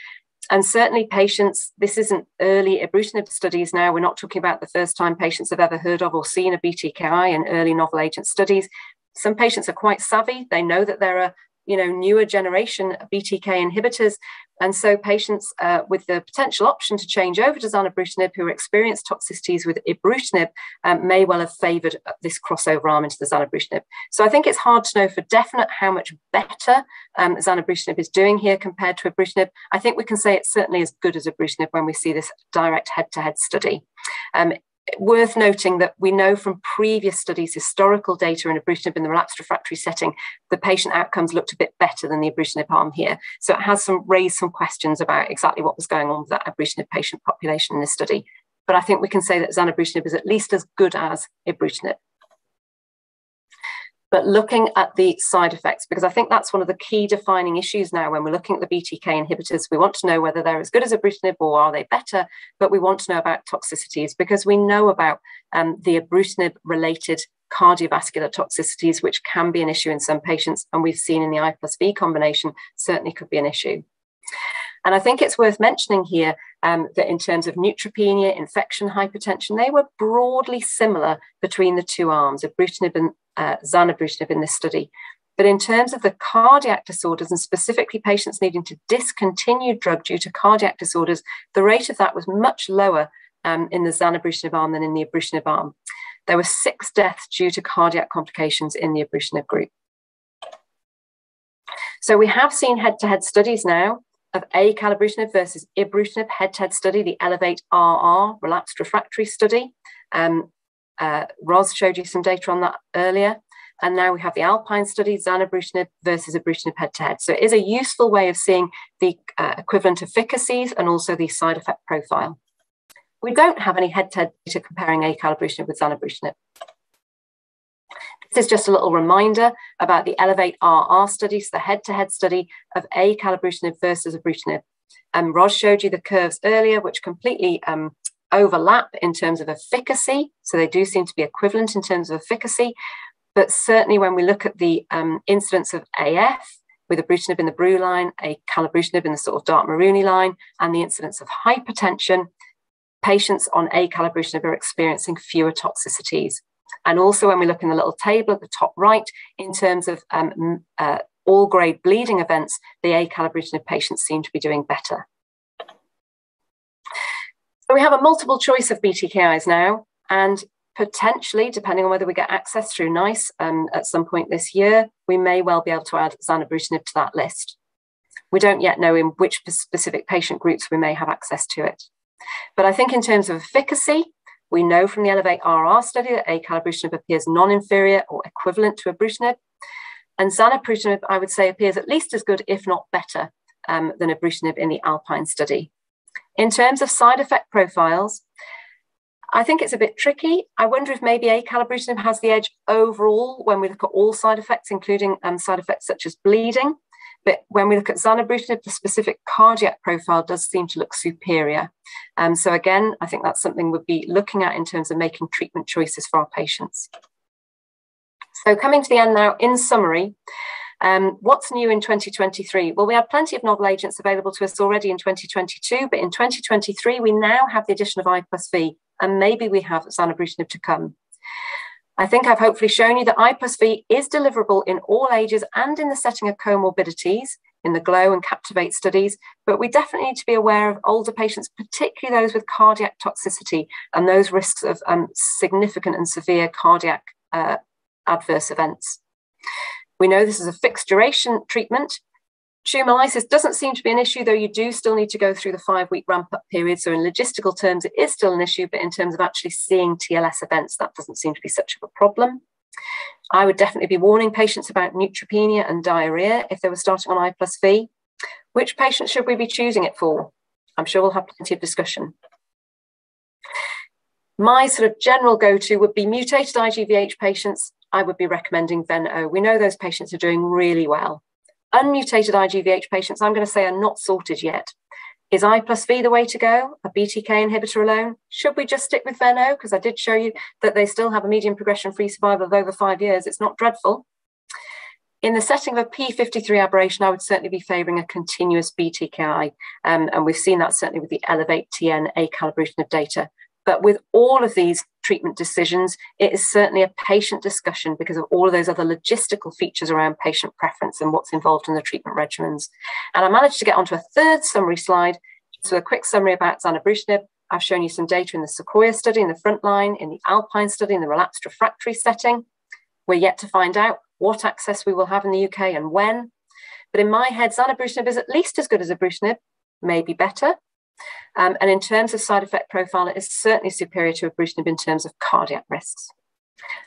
And certainly patients, this isn't early ibrutinib studies now. We're not talking about the first time patients have ever heard of or seen a BTKI in early novel agent studies. Some patients are quite savvy. They know that there are you know, newer generation BTK inhibitors. And so patients uh, with the potential option to change over to zanubrutinib who experienced toxicities with ibrutinib um, may well have favored this crossover arm into the zanubrutinib. So I think it's hard to know for definite how much better um, zanubrutinib is doing here compared to ibrutinib. I think we can say it's certainly as good as ibrutinib when we see this direct head-to-head -head study. Um, worth noting that we know from previous studies, historical data in ibrutinib in the relapsed refractory setting, the patient outcomes looked a bit better than the ibrutinib arm here. So it has some raised some questions about exactly what was going on with that ibrutinib patient population in this study. But I think we can say that zanubrutinib is at least as good as ibrutinib but looking at the side effects, because I think that's one of the key defining issues now when we're looking at the BTK inhibitors. We want to know whether they're as good as ibrutinib or are they better, but we want to know about toxicities because we know about um, the ibrutinib related cardiovascular toxicities, which can be an issue in some patients, and we've seen in the I plus V combination certainly could be an issue. And I think it's worth mentioning here um, that in terms of neutropenia, infection, hypertension, they were broadly similar between the two arms, ibrutinib and uh, zanubrutinib in this study. But in terms of the cardiac disorders and specifically patients needing to discontinue drug due to cardiac disorders, the rate of that was much lower um, in the zanubrutinib arm than in the ibrutinib arm. There were six deaths due to cardiac complications in the ibrutinib group. So we have seen head-to-head studies now of acalabrutinib versus ibrutinib head-to-head study, the Elevate RR relapsed refractory study. Um, uh, Roz showed you some data on that earlier. And now we have the Alpine study, zanubrutinib versus ibrutinib head-to-head. So it is a useful way of seeing the uh, equivalent efficacies and also the side effect profile. We don't have any head-to-head data comparing acalabrutinib with zanubrutinib. This is just a little reminder about the Elevate RR studies, the head-to-head study of A acalabrutinib versus ibrutinib. Um, Roz showed you the curves earlier, which completely um, overlap in terms of efficacy. So they do seem to be equivalent in terms of efficacy. But certainly when we look at the um, incidence of AF with ibrutinib in the blue line, a acalabrutinib in the sort of dark maroony line, and the incidence of hypertension, patients on a acalabrutinib are experiencing fewer toxicities. And also, when we look in the little table at the top right, in terms of um, uh, all grade bleeding events, the acalabrutinib patients seem to be doing better. So we have a multiple choice of BTKIs now, and potentially, depending on whether we get access through NICE um, at some point this year, we may well be able to add zanubrutinib to that list. We don't yet know in which specific patient groups we may have access to it. But I think in terms of efficacy, we know from the Elevate RR study that acalabrutinib appears non-inferior or equivalent to ibrutinib. And zanubrutinib, I would say, appears at least as good, if not better, um, than ibrutinib in the Alpine study. In terms of side effect profiles, I think it's a bit tricky. I wonder if maybe acalabrutinib has the edge overall when we look at all side effects, including um, side effects such as bleeding. But when we look at zanubrutinib, the specific cardiac profile does seem to look superior. Um, so again, I think that's something we'd be looking at in terms of making treatment choices for our patients. So coming to the end now, in summary, Um, what's new in 2023? Well, we had plenty of novel agents available to us already in 2022, but in 2023, we now have the addition of I plus V, and maybe we have zanubrutinib to come. I think I've hopefully shown you that I plus V is deliverable in all ages and in the setting of comorbidities in the GLOW and CAPTIVATE studies, but we definitely need to be aware of older patients, particularly those with cardiac toxicity and those risks of um, significant and severe cardiac uh, adverse events. We know this is a fixed duration treatment. Tumour lysis doesn't seem to be an issue, though you do still need to go through the five week ramp up period. So, in logistical terms, it is still an issue, but in terms of actually seeing TLS events, that doesn't seem to be such of a problem. I would definitely be warning patients about neutropenia and diarrhea if they were starting on I plus V. Which patients should we be choosing it for? I'm sure we'll have plenty of discussion. My sort of general go to would be mutated IGVH patients I would be recommending Ven-O. We know those patients are doing really well. Unmutated IGVH patients, I'm going to say, are not sorted yet. Is I plus V the way to go, a BTK inhibitor alone? Should we just stick with Ven-O? Because I did show you that they still have a median progression free survival of over five years. It's not dreadful. In the setting of a P53 aberration, I would certainly be favouring a continuous BTKI. Um, and we've seen that certainly with the Elevate TN of data. But with all of these treatment decisions, it is certainly a patient discussion because of all of those other logistical features around patient preference and what's involved in the treatment regimens. And I managed to get onto a third summary slide. So a quick summary about zanubrutinib. I've shown you some data in the Sequoia study in the front line, in the Alpine study in the relapsed refractory setting. We're yet to find out what access we will have in the UK and when. But in my head, zanubrutinib is at least as good as ibrutinib, maybe better. Um, and in terms of side effect profile, it is certainly superior to ibrutinib in terms of cardiac risks.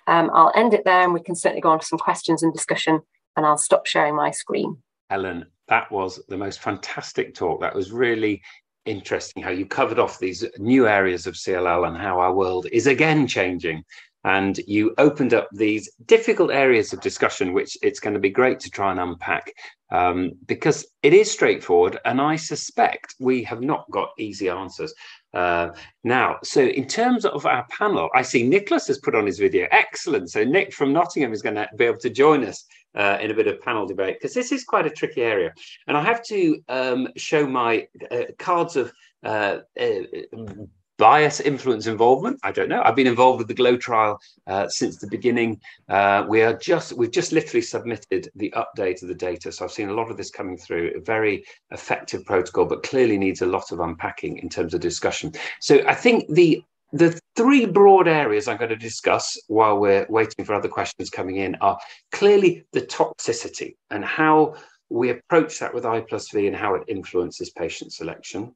Um, I'll end it there and we can certainly go on to some questions and discussion and I'll stop sharing my screen. Helen, that was the most fantastic talk. That was really interesting how you covered off these new areas of CLL and how our world is again changing and you opened up these difficult areas of discussion, which it's going to be great to try and unpack um, because it is straightforward. And I suspect we have not got easy answers. Uh, now, so in terms of our panel, I see Nicholas has put on his video. Excellent. So Nick from Nottingham is going to be able to join us uh, in a bit of panel debate because this is quite a tricky area. And I have to um, show my uh, cards of uh, uh, bias, influence, involvement. I don't know. I've been involved with the Glow trial uh, since the beginning. Uh, we are just we've just literally submitted the update of the data, so I've seen a lot of this coming through. A very effective protocol, but clearly needs a lot of unpacking in terms of discussion. So I think the the three broad areas I'm going to discuss while we're waiting for other questions coming in are clearly the toxicity and how we approach that with I plus V and how it influences patient selection.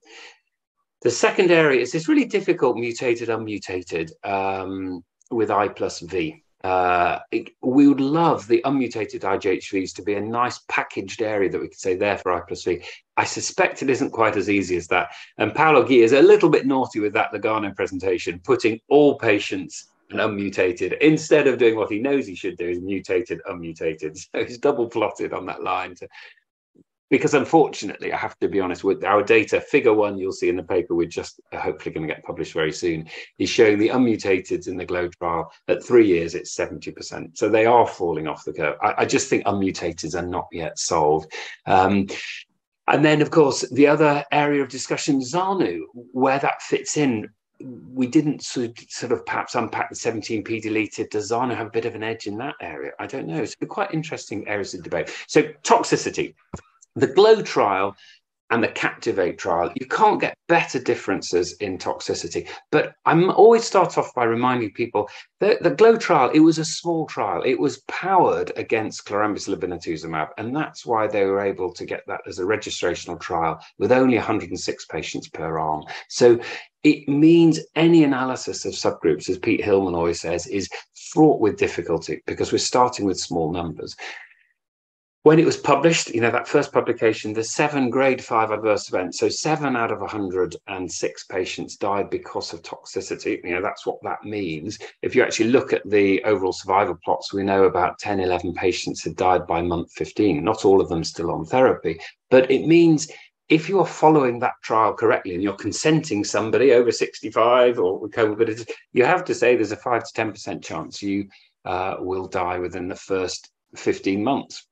The second area is this really difficult mutated, unmutated um, with I plus V. Uh, it, we would love the unmutated IGHVs to be a nice packaged area that we could say there for I plus V. I suspect it isn't quite as easy as that. And Paolo Ghia is a little bit naughty with that Lugano presentation, putting all patients and unmutated instead of doing what he knows he should do is mutated, unmutated. So he's double plotted on that line to because unfortunately, I have to be honest with our data. Figure one, you'll see in the paper, we're just hopefully going to get published very soon, is showing the unmutated in the GLOW trial at three years, it's 70%. So they are falling off the curve. I, I just think unmutated are not yet solved. Um, and then, of course, the other area of discussion, ZANU, where that fits in we didn't sort of, sort of perhaps unpack the 17p deleted. Does ZANU have a bit of an edge in that area? I don't know. It's quite interesting areas of debate. So toxicity the GLOW trial and the Captivate trial, you can't get better differences in toxicity. But I'm always start off by reminding people that the GLOW trial, it was a small trial. It was powered against chlorambucil obinutuzumab, and that's why they were able to get that as a registrational trial with only 106 patients per arm. So it means any analysis of subgroups, as Pete Hillmen always says, is fraught with difficulty because we're starting with small numbers when it was published, you know, that first publication, the seven grade five adverse events, so seven out of 106 patients died because of toxicity. You know, that's what that means. If you actually look at the overall survival plots, we know about 10, 11 patients had died by month 15, not all of them still on therapy. But it means if you are following that trial correctly and you're consenting somebody over 65 or comorbidity, you have to say there's a 5 to 10% chance you uh, will die within the first 15 months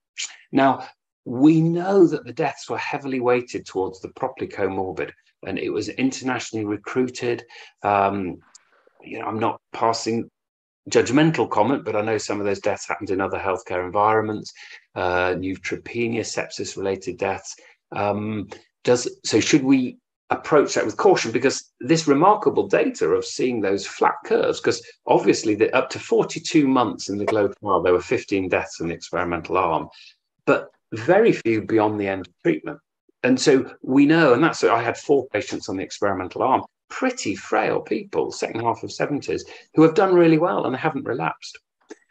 Now, we know that the deaths were heavily weighted towards the properly comorbid, and it was internationally recruited. Um, you know, I'm not passing judgmental comment, but I know some of those deaths happened in other healthcare environments, uh, neutropenia, sepsis related deaths. Um, does so? Should we approach that with caution? Because this remarkable data of seeing those flat curves, because obviously up to 42 months in the GLOW trial, there were 15 deaths in the experimental arm, but very few beyond the end of treatment. And so we know, and that's I had four patients on the experimental arm, pretty frail people, second half of 70s, who have done really well and haven't relapsed.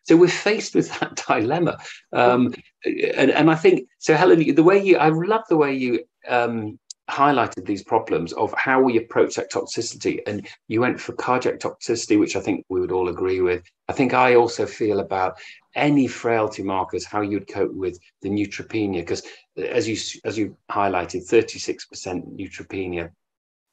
So we're faced with that dilemma. Um, and, and I think, so Helen, the way you, I love the way you um, highlighted these problems of how we approach that toxicity. And you went for cardiac toxicity, which I think we would all agree with. I think I also feel about any frailty markers, how you'd cope with the neutropenia, because as you as you highlighted, 36% neutropenia.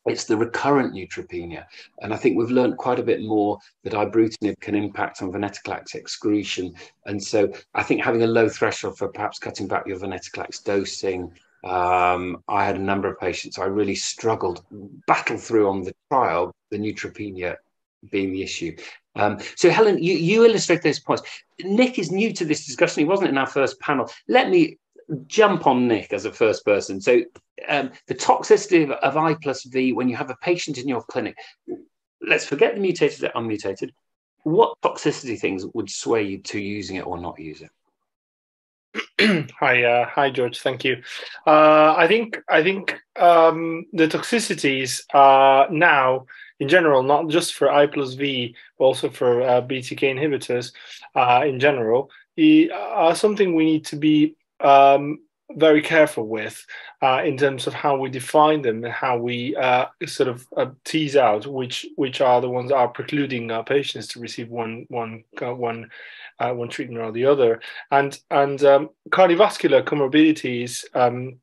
It's the recurrent neutropenia. And I think we've learned quite a bit more that ibrutinib can impact on venetoclax excretion. And so I think having a low threshold for perhaps cutting back your venetoclax dosing, um, I had a number of patients I really struggled, battle through on the trial, the neutropenia being the issue. Um, so, Helen, you, you illustrate those points. Nick is new to this discussion. He wasn't in our first panel. Let me jump on Nick as a first person. So, um, the toxicity of, of I plus V when you have a patient in your clinic, let's forget the mutated unmutated. What toxicity things would sway you to using it or not use it? hi, uh, hi, George. Thank you. Uh, I think I think um, the toxicities are now, in general, not just for I plus V, but also for uh, BTK inhibitors uh, in general, are something we need to be um, very careful with uh, in terms of how we define them and how we uh, sort of uh, tease out which which are the ones that are precluding our patients to receive one one uh, one uh, one treatment or the other. And and um, cardiovascular comorbidities, um,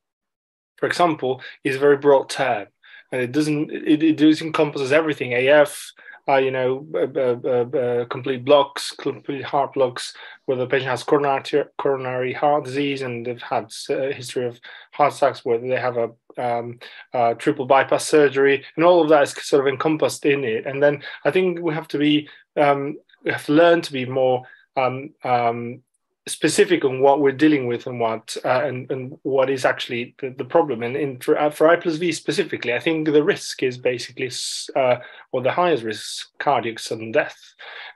for example, is a very broad term, and it doesn't it, it does encompasses everything. AF, uh, you know, uh, uh, uh, complete blocks, complete heart blocks, where the patient has coronary coronary heart disease and they've had a history of heart attacks, whether they have a um, uh, triple bypass surgery, and all of that is sort of encompassed in it. And then I think we have to be um, we have to learn to be more um, um, specific on what we're dealing with and what uh, and, and what is actually the, the problem. And in, for, uh, for I plus V specifically, I think the risk is basically, uh, or the highest risk, cardiac sudden death,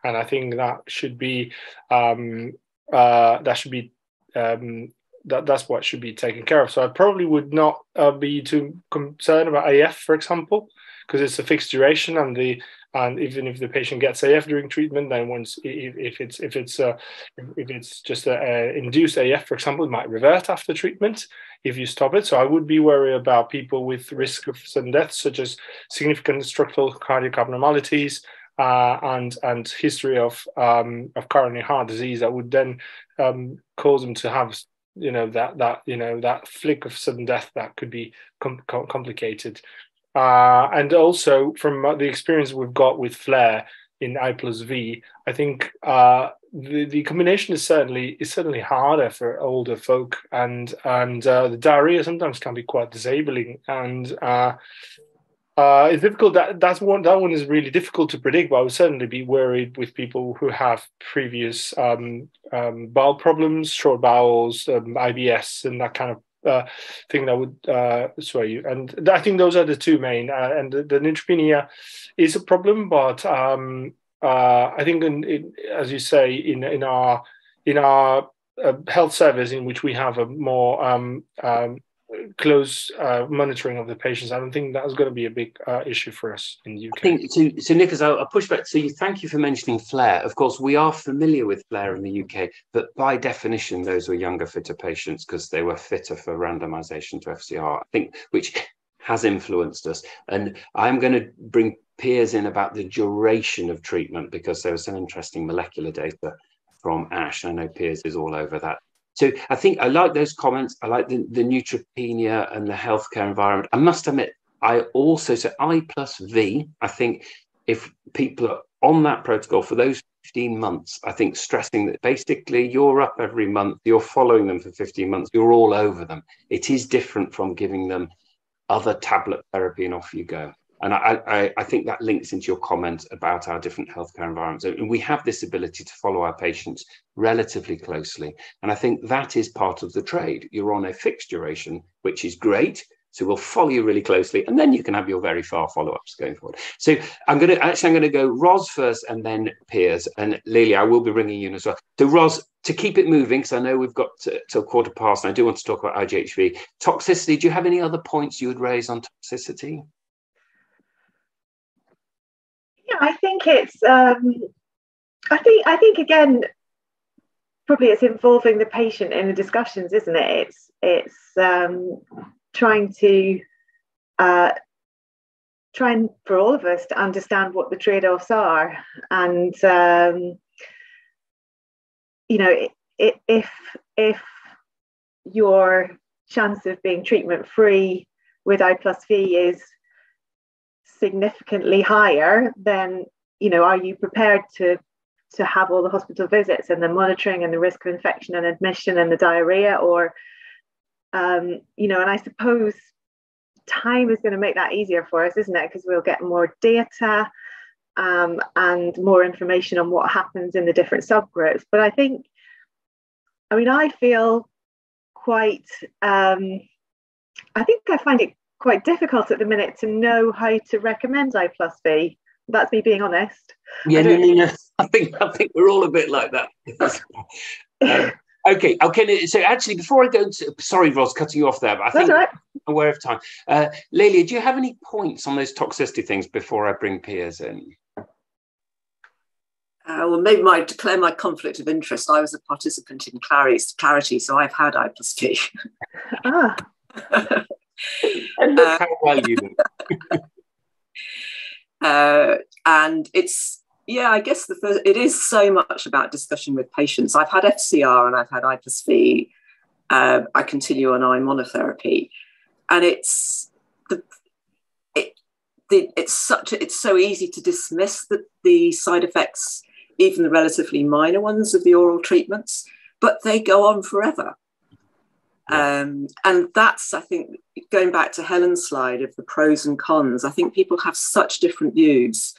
and I think that should be um, uh, that should be um, that that's what should be taken care of. So I probably would not uh, be too concerned about AF, for example, because it's a fixed duration and the and even if the patient gets AF during treatment, then once if, if it's if it's uh, if it's just a, a induced AF, for example, it might revert after treatment if you stop it. So I would be worried about people with risk of sudden death, such as significant structural cardiac abnormalities, uh, and and history of um, of coronary heart disease that would then um, cause them to have you know that that you know that flick of sudden death that could be com- complicated uh, and also from the experience we've got with FLAIR in I plus V, I think uh, the, the combination is certainly is certainly harder for older folk, and and uh, the diarrhea sometimes can be quite disabling, and uh, uh, it's difficult. That that's one that one is really difficult to predict. But I would certainly be worried with people who have previous um, um, bowel problems, short bowels, um, IBS, and that kind of uh, thing that would uh, sway you. And I think those are the two main. Uh, and the, the, neutropenia is a problem, but um, uh, I think, in, in, as you say, in in our in our uh, health service, in which we have a more um, um, close uh, monitoring of the patients. I don't think that's going to be a big uh, issue for us in the UK. I think so. So, Nicholas, I'll, push back. So, you thank you for mentioning FLAIR. Of course, we are familiar with FLAIR in the UK, but by definition, those were younger, fitter patients because they were fitter for randomisation to FCR. I think which has influenced us. And I'm going to bring Piers in about the duration of treatment because there was some interesting molecular data from ASH. I know Piers is all over that. So I think I like those comments. I like the, the neutropenia and the healthcare environment. I must admit, I also so I plus V. I think if people are on that protocol for those 15 months. I think stressing that basically you're up every month, you're following them for 15 months, you're all over them. It is different from giving them other tablet therapy and off you go. And I, I, I, think that links into your comment about our different healthcare environments. And we have this ability to follow our patients relatively closely. And I think that is part of the trade. You're on a fixed duration, which is great. So we'll follow you really closely, and then you can have your very far follow-ups going forward. So I'm going to actually I'm going to go Ros first, and then Piers, and Lily. I will be bringing you in as well. So Ros, to keep it moving, because I know we've got to, till quarter past, and I do want to talk about IGHV toxicity. Do you have any other points you would raise on toxicity? Yeah, I think it's. Um, I think I think again, probably it's involving the patient in the discussions, isn't it? It's it's um, trying to uh, trying for all of us to understand what the trade-offs are and um, you know if if your chance of being treatment free with I plus V is significantly higher, then you know, are you prepared to to have all the hospital visits and the monitoring and the risk of infection and admission and the diarrhea, or um, you know, and I suppose time is going to make that easier for us, isn't it? Because we'll get more data um, and more information on what happens in the different subgroups. But I think, I mean, I feel quite, um, I think I find it quite difficult at the minute to know how to recommend I plus V. That's me being honest. Yeah, no, no, no. I think I think we're all a bit like that. um, okay, okay. So actually, before I go, to, sorry, Ros, cutting you off there, but I think right. I'm aware of time. Uh, Lelia, do you have any points on those toxicity things before I bring Piers in? Uh, well, maybe my declare my conflict of interest. I was a participant in Clarity, so I've had I plus V. ah. and uh, how well you do. uh, and it's yeah, I guess the first, it is so much about discussion with patients. I've had FCR and I've had I plus V. Uh, I continue on I monotherapy, and it's the it the, it's such a, it's so easy to dismiss the the side effects, even the relatively minor ones of the oral treatments, but they go on forever. Um, and that's, I think, going back to Helen's slide of the pros and cons, I think people have such different views.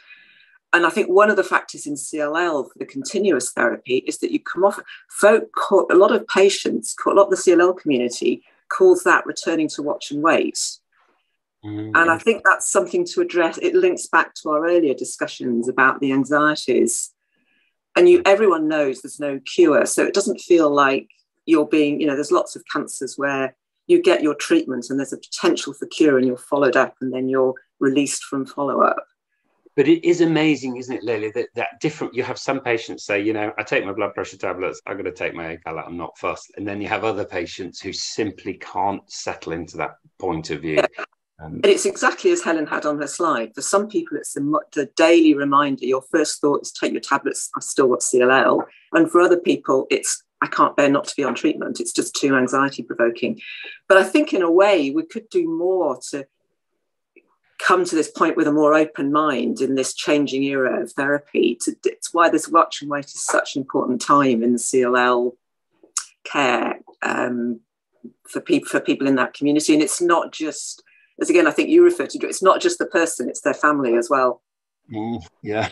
And I think one of the factors in CLL for the continuous therapy is that you come off, folk, call, a lot of patients, a lot of the CLL community calls that returning to watch and wait. Mm-hmm. And I think that's something to address. It links back to our earlier discussions about the anxieties. And you, everyone knows there's no cure. So it doesn't feel like you're being, you know, there's lots of cancers where you get your treatment and there's a potential for cure and you're followed up and then you're released from follow up. But it is amazing, isn't it, Lily, that, that different, you have some patients say, you know, I take my blood pressure tablets, I'm going to take my ACAL, I'm not fussed. And then you have other patients who simply can't settle into that point of view. Yeah. Um, and it's exactly as Helen had on her slide. For some people, it's the, the, daily reminder. Your first thought is take your tablets. I've still got CLL. And for other people, it's I can't bear not to be on treatment. It's just too anxiety provoking. But I think in a way we could do more to come to this point with a more open mind in this changing era of therapy. To, it's why this watch and wait is such an important time in CLL care um, for people for people in that community. And it's not just, as again I think you referred to, it's not just the person; it's their family as well. Mm, yeah,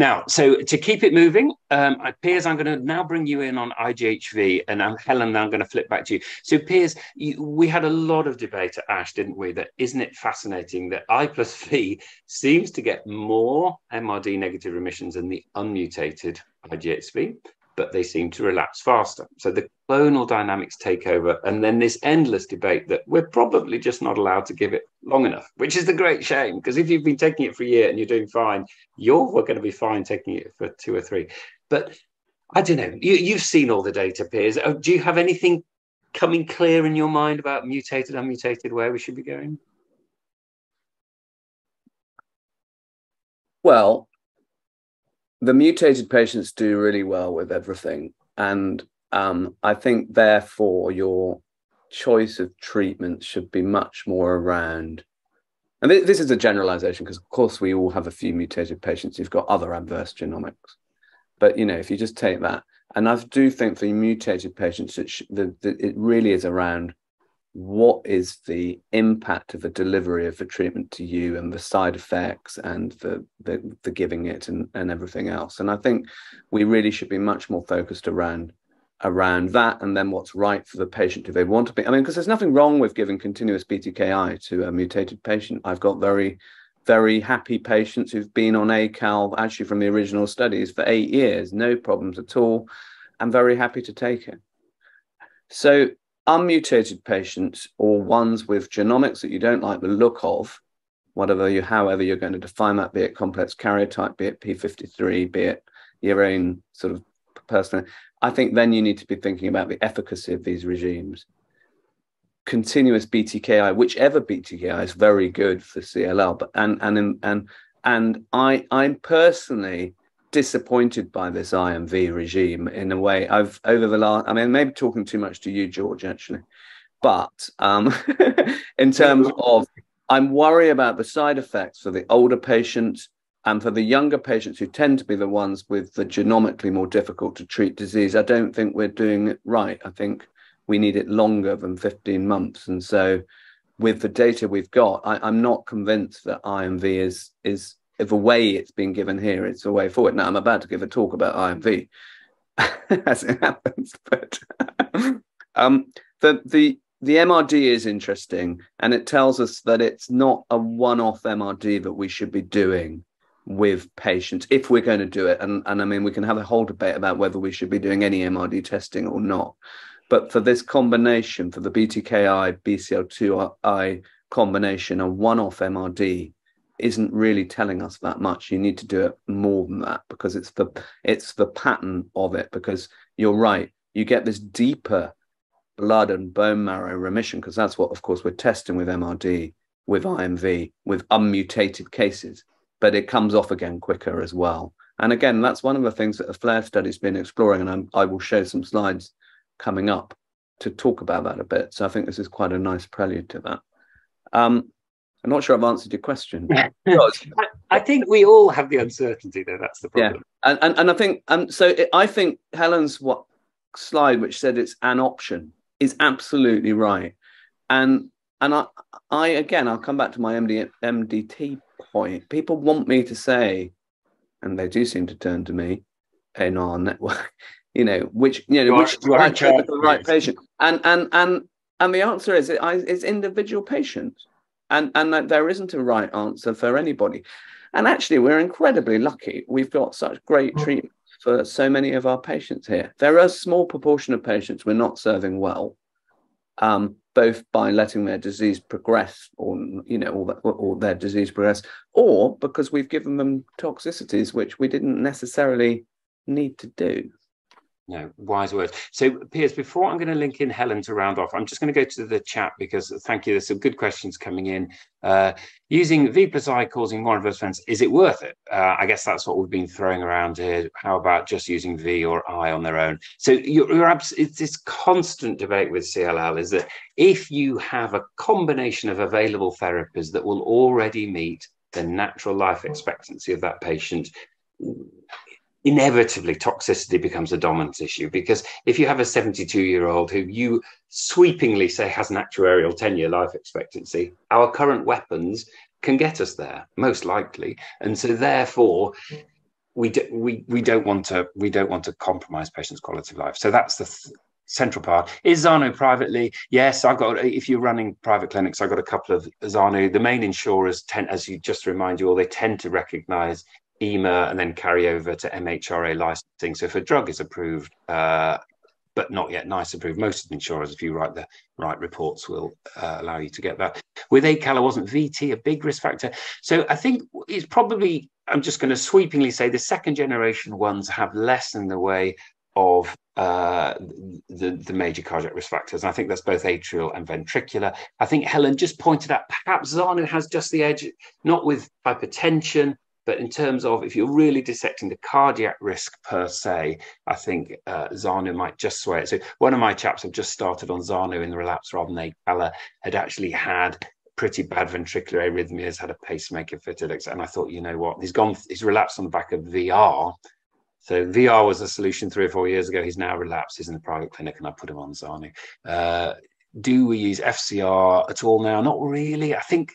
now, so to keep it moving, um, Piers, I'm going to now bring you in on IGHV, and I'm Helen. I'm going to flip back to you. So, Piers, you, we had a lot of debate at ASH, didn't we? That isn't it fascinating that I plus V seems to get more MRD negative remissions than the unmutated IGHV, but they seem to relapse faster. So the clonal dynamics take over, and then this endless debate that we're probably just not allowed to give it long enough, which is the great shame. Because if you've been taking it for a year and you're doing fine, you're going to be fine taking it for two or three. But I don't know. You, have seen all the data, Piers. Uh, do you have anything coming clear in your mind about mutated, unmutated, where we should be going? Well, the mutated patients do really well with everything. And um, I think, therefore, your choice of treatment should be much more around. And th- this is a generalization because, of course, we all have a few mutated patients who've got other adverse genomics. But you know, if you just take that, and I do think for mutated patients, it, sh- the, the, it really is around what is the impact of the delivery of the treatment to you and the side effects and the the, the giving it and, and everything else. And I think we really should be much more focused around around that and then what's right for the patient if they want to be. I mean, because there's nothing wrong with giving continuous BTKI to a mutated patient. I've got very very happy patients who've been on ACAL actually from the original studies for eight years, no problems at all. I'm very happy to take it. So unmutated patients or ones with genomics that you don't like the look of, whatever you, however you're going to define that, be it complex karyotype, be it P53, be it your own sort of personal, I think then you need to be thinking about the efficacy of these regimes continuous BTKI, whichever BTKI is very good for CLL. But and and and and I I'm personally disappointed by this IMV regime in a way. I've over the last I mean maybe talking too much to you, George, actually. But um, in terms of I'm worried about the side effects for the older patients and for the younger patients who tend to be the ones with the genomically more difficult to treat disease. I don't think we're doing it right. I think we need it longer than 15 months. And so, with the data we've got, I, am not convinced that IMV is is a way it's been given here, it's a way forward. Now I'm about to give a talk about IMV as it happens, but um, the the the MRD is interesting, and it tells us that it's not a one-off MRD that we should be doing with patients if we're going to do it. And and I mean, we can have a whole debate about whether we should be doing any MRD testing or not. But for this combination, for the BTKI, BCL2I combination, a one off MRD isn't really telling us that much. You need to do it more than that because it's the it's the pattern of it. Because you're right, you get this deeper blood and bone marrow remission because that's what, of course, we're testing with MRD, with IMV, with unmutated cases. But it comes off again quicker as well. And again, that's one of the things that the FLAIR study's been exploring, and I'm, i will show some slides coming up to talk about that a bit. So I think this is quite a nice prelude to that. Um, I'm not sure I've answered your question. I think we all have the uncertainty, though. That's the problem. Yeah, and and, and I think um, so. It, I think Helen's what slide, which said it's an option, is absolutely right. And and I I again, I'll come back to my MD, MDT point. People want me to say, and they do seem to turn to me in our network you know which you know you which are, right, the right patient and and and and the answer is it's individual patients and and that there isn't a right answer for anybody. And actually we're incredibly lucky. We've got such great mm. treatment for so many of our patients here. There are a small proportion of patients we're not serving well um, both by letting their disease progress or you know or, or their disease progress or because we've given them toxicities which we didn't necessarily need to do no, wise words. So, Piers, before I'm going to link in Helen to round off, I'm just going to go to the chat because thank you. There's some good questions coming in. Uh, using V plus I causing more adverse events, is it worth it? Uh, I guess that's what we've been throwing around here. How about just using V or I on their own? So, you're, you're abs- it's this constant debate with CLL is that if you have a combination of available therapies that will already meet the natural life expectancy of that patient, inevitably toxicity becomes a dominant issue because if you have a 72 year old who you sweepingly say has an actuarial 10 year life expectancy our current weapons can get us there most likely. And so therefore we do, we we don't want to we don't want to compromise patients quality of life. So that's the th- central part. Is Zanu privately? Yes i've got if you're running private clinics i've got a couple of Zanu. The main insurers tend as you just remind you all they tend to recognize EMA and then carry over to MHRA licensing. So if a drug is approved, uh, but not yet NICE approved, most insurers, if you write the right reports, will uh, allow you to get that. With ACAL, wasn't VT a big risk factor? So I think it's probably, I'm just going to sweepingly say the second generation ones have less in the way of uh, the, the major cardiac risk factors. And I think that's both atrial and ventricular. I think Helen just pointed out perhaps Zanu has just the edge, not with hypertension, but in terms of if you're really dissecting the cardiac risk per se, I think uh, Zanu might just sway it. So one of my chaps have just started on Zanu in the relapse rather than ACALA, had actually had pretty bad ventricular arrhythmias, had a pacemaker fitted, and I thought, you know what, he's gone, he's relapsed on the back of VR, So VR was a solution three or four years ago. He's now relapsed. He's in the private clinic, and I put him on Zanu. Uh, do we use FCR at all now? Not really. I think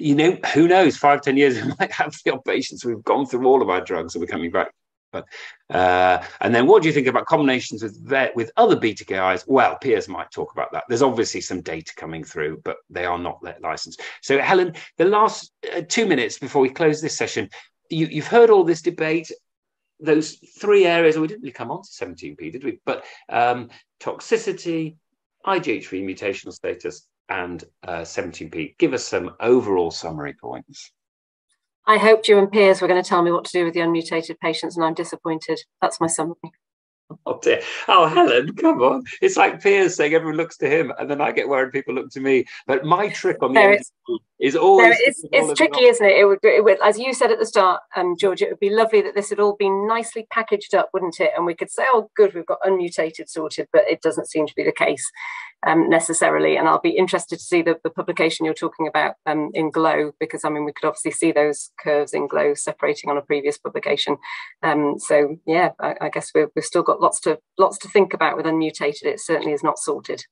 you know, who knows? Five, ten years, we might have the patients. We've gone through all of our drugs, and we're coming back. But uh, and then, what do you think about combinations with with other BTKIs? Well, Piers might talk about that. There's obviously some data coming through, but they are not licensed. So, Helen, the last uh, two minutes before we close this session, you, you've heard all this debate those three areas, we didn't really come on to 17p, did we? But um, toxicity, IGHV mutational status, and uh, 17p. Give us some overall summary points. I hoped you and Piers were going to tell me what to do with the unmutated patients, and I'm disappointed. That's my summary. Oh dear. Oh, Helen, come on. It's like Piers saying everyone looks to him, and then I get worried people look to me. But my trick on the end is always. it's, it's tricky, isn't it? It would, it would, as you said at the start, um, George, it would be lovely that this had all been nicely packaged up, wouldn't it? And we could say, oh, good, we've got unmutated sorted, but it doesn't seem to be the case um, necessarily. And I'll be interested to see the, the publication you're talking about um, in GLOW, because I mean, we could obviously see those curves in GLOW separating on a previous publication. Um, so yeah, I, I guess we've, we've still got lots to lots to think about with unmutated. It certainly is not sorted.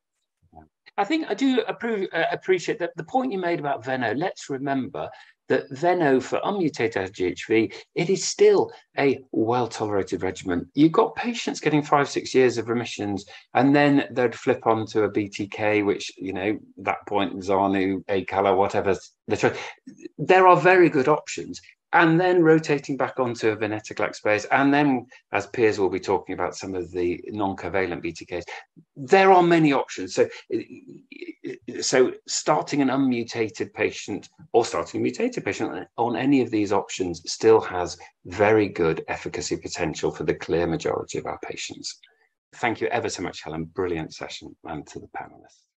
I think I do approve, uh, appreciate that the point you made about Veno. Let's remember that Veno for unmutated GHV, it is still a well-tolerated regimen. You've got patients getting five, six years of remissions, and then they'd flip on to a BTK, which, you know, that point, Zanu, Acala, whatever. There are very good options and then rotating back onto a venetoclax space, and then, as Piers will be talking about some of the non-covalent BTKs, there are many options. So, so starting an unmutated patient or starting a mutated patient on any of these options still has very good efficacy potential for the clear majority of our patients. Thank you ever so much, Helen. Brilliant session, and to the panelists.